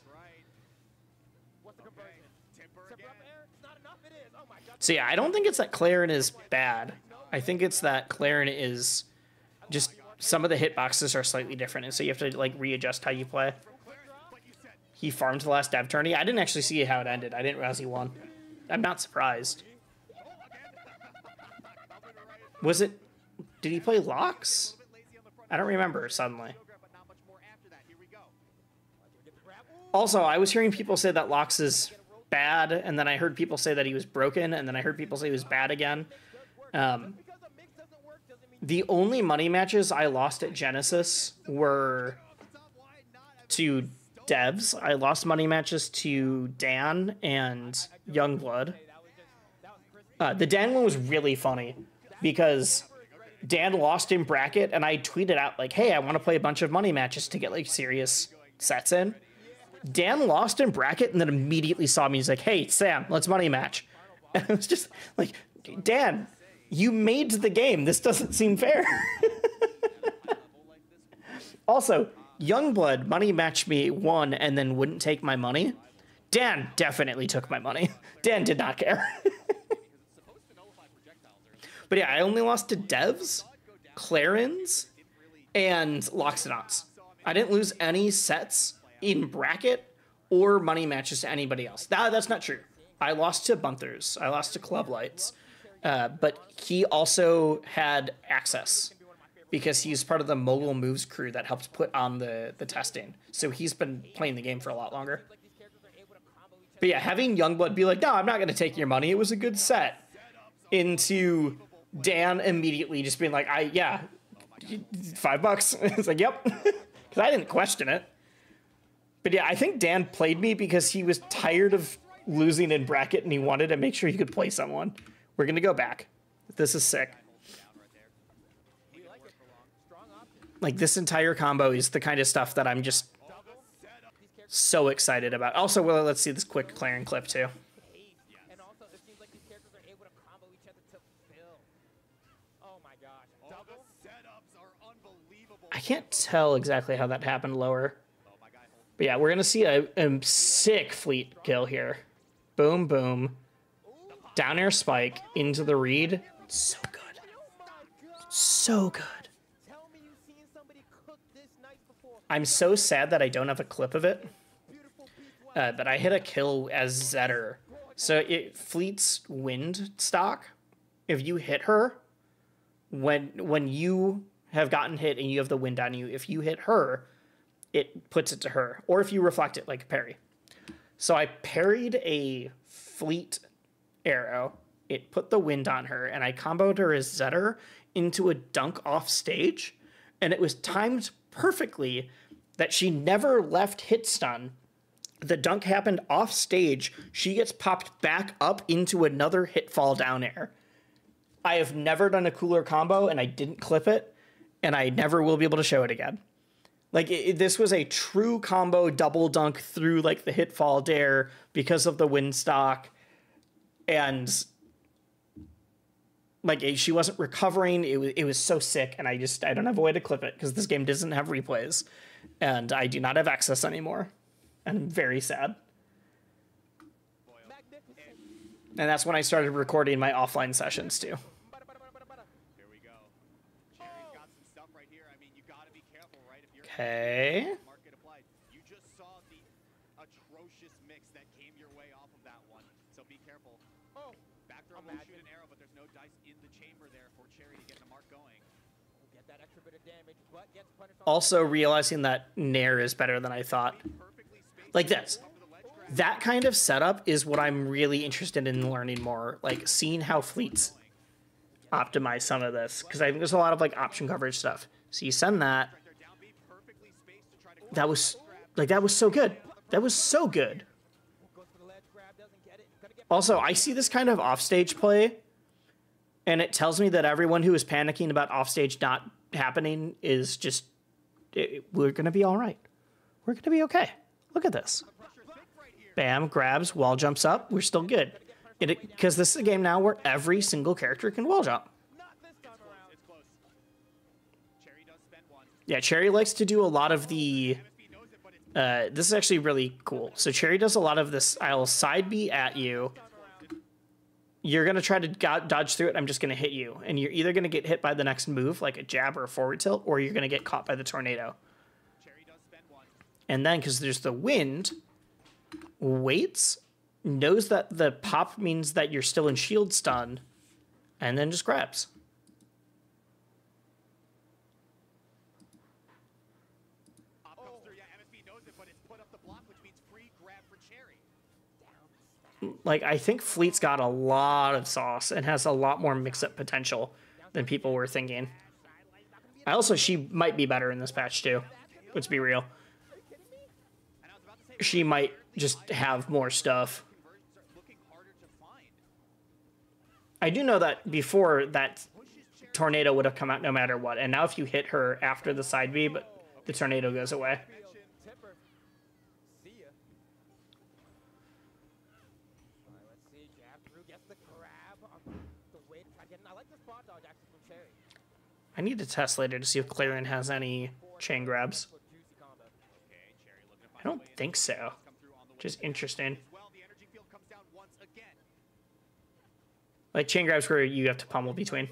So yeah, I don't think it's that Clairen is bad. I think it's that Clairen is just some of the hitboxes are slightly different, and so you have to like readjust how you play. He farmed the last dev tourney. I didn't actually see how it ended. I didn't realize he won. I'm not surprised. Was it? Did he play locks? I don't remember suddenly. Also, I was hearing people say that Locks is bad, and then I heard people say that he was broken, and then I heard people say he was bad again. Um, the only money matches I lost at Genesis were to devs. I lost money matches to Dan and Youngblood. Uh, the Dan one was really funny because Dan lost in bracket, and I tweeted out like, "Hey, I want to play a bunch of money matches to get like serious sets in." Dan lost in bracket and then immediately saw me. He's like, "Hey, Sam, let's money match." [laughs] And I was just like, "Dan, you made the game. This doesn't seem fair." [laughs] also, Youngblood money matched me one and then wouldn't take my money. Dan definitely took my money. [laughs] Dan did not care. But yeah, I only lost to devs, Clairens, and Loxodonts. I didn't lose any sets in bracket or money matches to anybody else. That, that's not true. I lost to Bunthers. I lost to Club Lights. Uh, but he also had access because he's part of the Mogul Moves crew that helped put on the, the testing. So he's been playing the game for a lot longer. But yeah, having Youngblood be like, no, I'm not going to take your money. It was a good set. Into Dan immediately just being like, I, yeah, five bucks. [laughs] it's like, yep. [laughs] Because I didn't question it. But yeah, I think Dan played me because he was tired of losing in bracket and he wanted to make sure he could play someone. We're going to go back. This is sick. Like, this entire combo is the kind of stuff that I'm just so excited about. Also, well, let's see this quick Clairen clip too. And also, it seems like these characters are able to combo each other to fill. Oh my gosh. Double? Setups are unbelievable. I can't tell exactly how that happened lower. But yeah, we're going to see a, a sick fleet kill here. Boom, boom. Down air spike into the read. So good. So good. I'm so sad that I don't have a clip of it. Uh, but I hit a kill as Zetter. So it fleets wind stock. If you hit her, when when you have gotten hit and you have the wind on you, if you hit her, it puts it to her. Or if you reflect it like parry. So I parried a fleet arrow. It put the wind on her, and I comboed her as Zetter into a dunk off stage. And it was timed perfectly that she never left hit stun. The dunk happened off stage. She gets popped back up into another hit fall down air. I have never done a cooler combo, and I didn't clip it, and I never will be able to show it again. Like it, this was a true combo double dunk through like the hit fall dare because of the wind stock, and like it- she wasn't recovering. It was it was so sick, and I just I don't have a way to clip it because this game doesn't have replays, and I do not have access anymore, and I'm very sad. And that's when I started recording my offline sessions too. Bada, bada, bada, bada, bada. Here we go. Cherry's got some stuff right here. I mean, you got to be careful, right? If you're Okay. market applied, you just saw the atrocious mix that came your way off of that one. So be careful. Oh, Back throw will shoot an arrow, but there's no dice in the chamber there for the mark going. damage, Also realizing that Nair is better than I thought. Like this. That kind of setup is what I'm really interested in learning more. Like seeing how fleets optimize some of this. Because I think there's a lot of like option coverage stuff. So you send that. They're down B, perfectly spaced to try to That was like that was so good. That was so good. Also, I see this kind of offstage play, and it tells me that everyone who is panicking about offstage not happening is just it- we're gonna be all right. We're gonna be okay. Look at this. Bam, grabs, wall jumps up. We're still good. Because this is a game now where every single character can wall jump. Yeah, Cherry likes to do a lot of the. Uh, this is actually really cool. So Cherry does a lot of this. I'll side B at you. You're gonna try to dodge through it. I'm just gonna hit you, and you're either gonna get hit by the next move, like a jab or a forward tilt, or you're gonna get caught by the tornado. And then, because there's the wind, waits, knows that the pop means that you're still in shield stun, and then just grabs. Pop comes through. Yeah, MSB knows it, but it's put up the block, which means free grab for Cherry. Like, I think Fleet's got a lot of sauce and has a lot more mix up potential than people were thinking. I also, she might be better in this patch too. Let's be real. She might just have more stuff. I do know that before that tornado would have come out no matter what, and now if you hit her after the side B, but the tornado goes away. Tipper. See ya. Alright, let's see. Jab through, gets the grab. on The way to try to get in. I like the spot dodge actually from Cherry. I need to test later to see if Clairen has any chain grabs. I don't think so. Is interesting. Like chain grabs where you have to pummel between.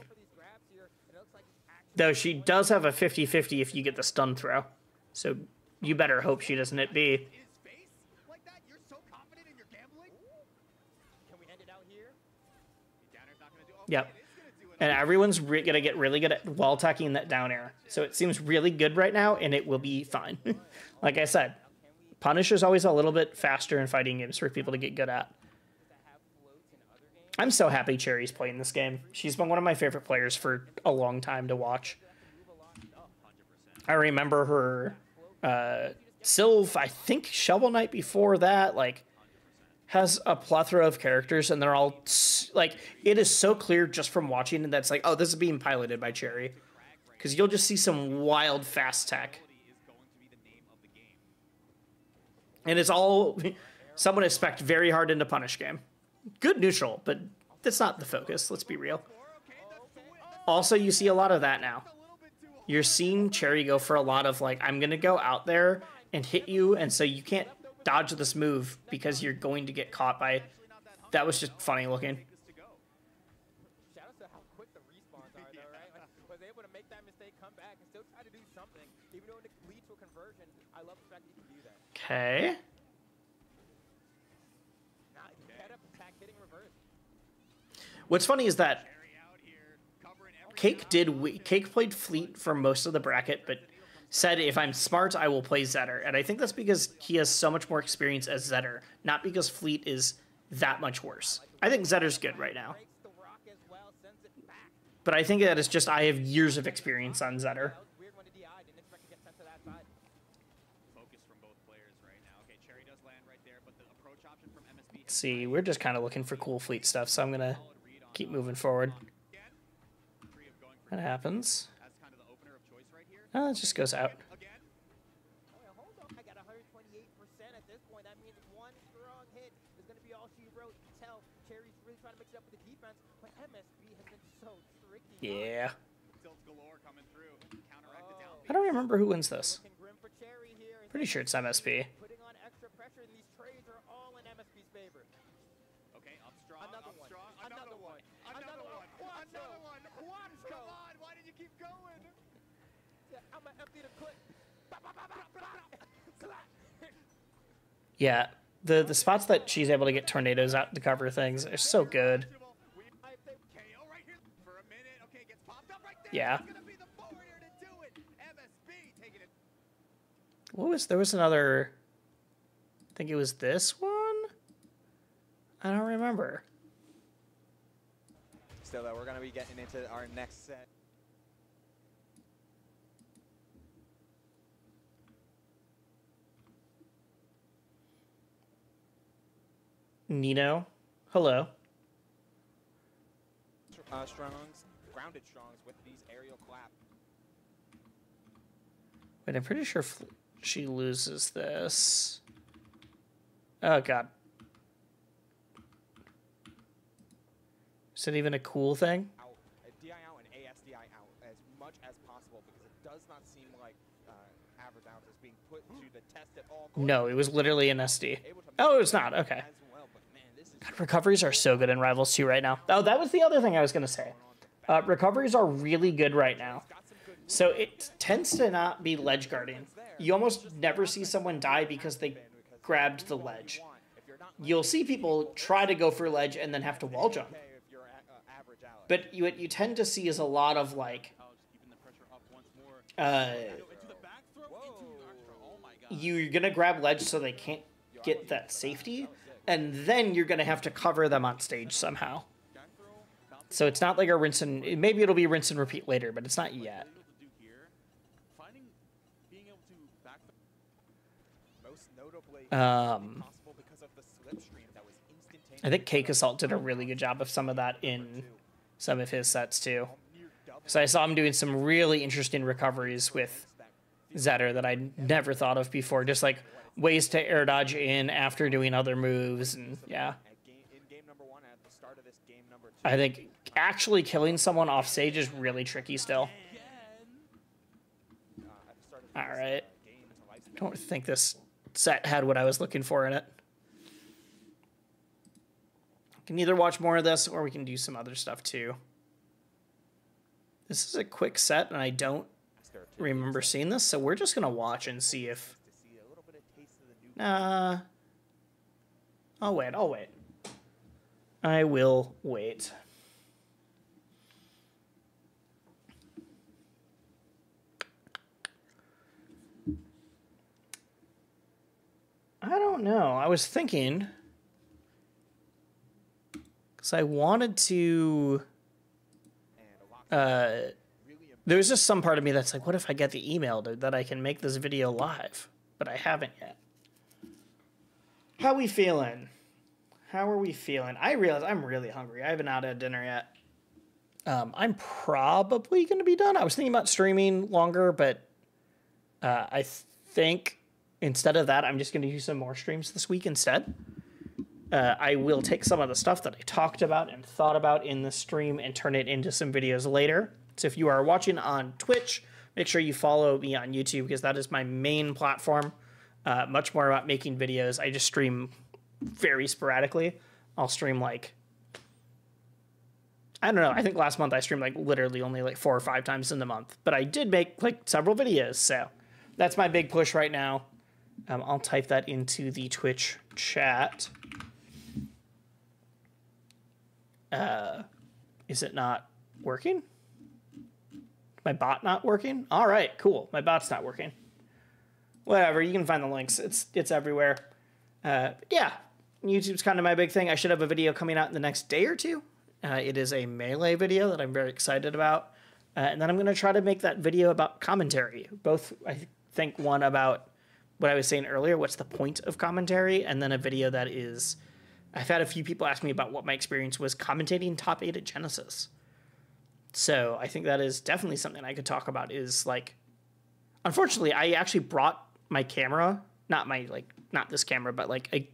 Though she does have a 50 50 if you get the stun throw. So you better hope she doesn't hit B. Yep. And everyone's re- gonna get really good at wall attacking that down air. So it seems really good right now, and it will be fine. [laughs] like I said, Punisher's always a little bit faster in fighting games for people to get good at. I'm so happy Cherry's playing this game. She's been one of my favorite players for a long time to watch. I remember her uh, Sylv, I think Shovel Knight before that, like has a plethora of characters and they're all like it is so clear just from watching that's like, oh, this is being piloted by Cherry. Because you'll just see some wild fast tech. And it's all [laughs] someone expect very hard into punish game. Good neutral, but that's not the focus, let's be real. Also, you see a lot of that now. You're seeing Cherry go for a lot of like, I'm gonna go out there and hit you, and so you can't dodge this move because you're going to get caught by. That was just funny looking. Okay. What's funny is that Cake did. Cake played Fleet for most of the bracket, but said if I'm smart, I will play Zetter, and I think that's because he has so much more experience as Zetter, not because Fleet is that much worse. I think Zetter's good right now, but I think that it's just I have years of experience on Zetter. To to Let's see, we're just kind of looking for cool Fleet stuff, so I'm read on keep moving forward. going That happens. as kind of the opener of choice right here. Oh, it just goes out. Yeah. I got 128% at this point. That means one strong hit is going to be all she wrote. You can tell Cherry's really trying to mix it up with the defense, but MSB has been so tricky. Yeah. tilts galore coming through. Counteract the down. I don't remember who wins this. Pretty sure it's MSB. Another one. Another one. another Another one, one. another one. Come on, why did you keep going? Yeah, I'm going to empty the. The the spots that she's able to get tornadoes out to cover things are so good. We I think KO right here for a minute. Okay, gets popped up right there. Yeah. It's gonna be the forwarder to do it. MSB taking it. What was there was another I think it was this one? I don't remember. Still, though, we're going to be getting into our next set. Nino. Hello. Uh, strongs, grounded strongs with these aerial clap. Wait, I'm pretty sure she loses this. Oh god. Is it even a cool thing? out, uh, DI out and ASDI out as much as possible because it does not seem like uh, average out is being put to the test at all. No, it was literally an SD. Oh, make it's not. Okay. as well, but man, this is God, recoveries are so good in Rivals 2 right now. Oh, that was the other thing I was going to say. Uh, recoveries are really good right now. So it tends to not be ledge guarding. You almost never see someone die because they grabbed the ledge. You'll see people try to go for ledge and then have to wall jump. But you, what you tend to see is a lot of like uh, you're gonna grab ledge so they can't get that safety, and then you're gonna have to cover them on stage somehow. So it's not like a rinse and maybe it'll be rinse and repeat later, but it's not yet. to to Um. I think Cake Assault did a really good job of some of that in some of his sets too. So I saw him doing some really interesting recoveries with Zetter that I never thought of before, just like ways to air dodge in after doing other moves, and yeah. I think actually killing someone off stage is really tricky still. All right. don't think this set had what I was looking for in it. Can either watch more of this or we can do some other stuff too. This is a quick set and I don't remember seeing this, so we're just gonna watch and see if uh I'll wait, I'll wait. I will wait. I don't know. I was thinking because I wanted to. Uh, there's just some part of me that's like, what if I get the email to, that I can make this video live? But I haven't yet. How we feeling? How are we feeling? I realize I'm really hungry. I haven't had dinner yet. Um, I'm probably going to be done. I was thinking about streaming longer, but uh, I think instead of that, I'm just going to do some more streams this week instead. Uh, I will take some of the stuff that I talked about and thought about in the stream and turn it into some videos later. So if you are watching on Twitch, make sure you follow me on YouTube because that is my main platform. Uh, much more about making videos. I just stream very sporadically. I'll stream like I don't know. I think last month I streamed like literally only like four or five times in the month, but I did make like several videos. So that's my big push right now. Um, I'll type that into the Twitch chat. Uh, is it not working? My bot not working? All right, cool. My bot's not working. Whatever. You can find the links. It's it's everywhere. Uh, yeah, YouTube's kind of my big thing. I should have a video coming out in the next day or two. Uh, it is a melee video that I'm very excited about, uh, and then I'm going to try to make that video about commentary. Both, I think, one about what I was saying earlier. What's the point of commentary? And then a video that is. I've had a few people ask me about what my experience was commentating top eight at Genesis. So I think that is definitely something I could talk about. Is like, unfortunately, I actually brought my camera, not my like, not this camera, but like a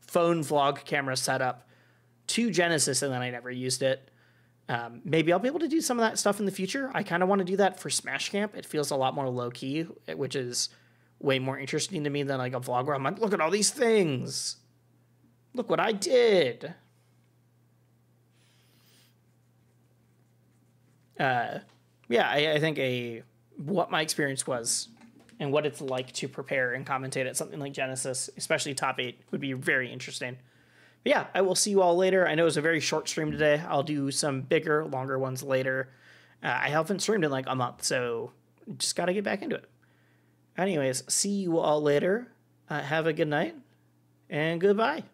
phone vlog camera setup to Genesis, and then I never used it. Um, maybe I'll be able to do some of that stuff in the future. I kind of want to do that for Smash Camp. It feels a lot more low key, which is way more interesting to me than like a vlog where I'm like, look at all these things. Look what I did. Uh, yeah, I, I think a what my experience was and what it's like to prepare and commentate at something like Genesis, especially top eight, would be very interesting. But yeah, I will see you all later. I know it was a very short stream today. I'll do some bigger, longer ones later. Uh, I haven't streamed in like a month, so just got to get back into it. Anyways, see you all later. Uh, have a good night and goodbye.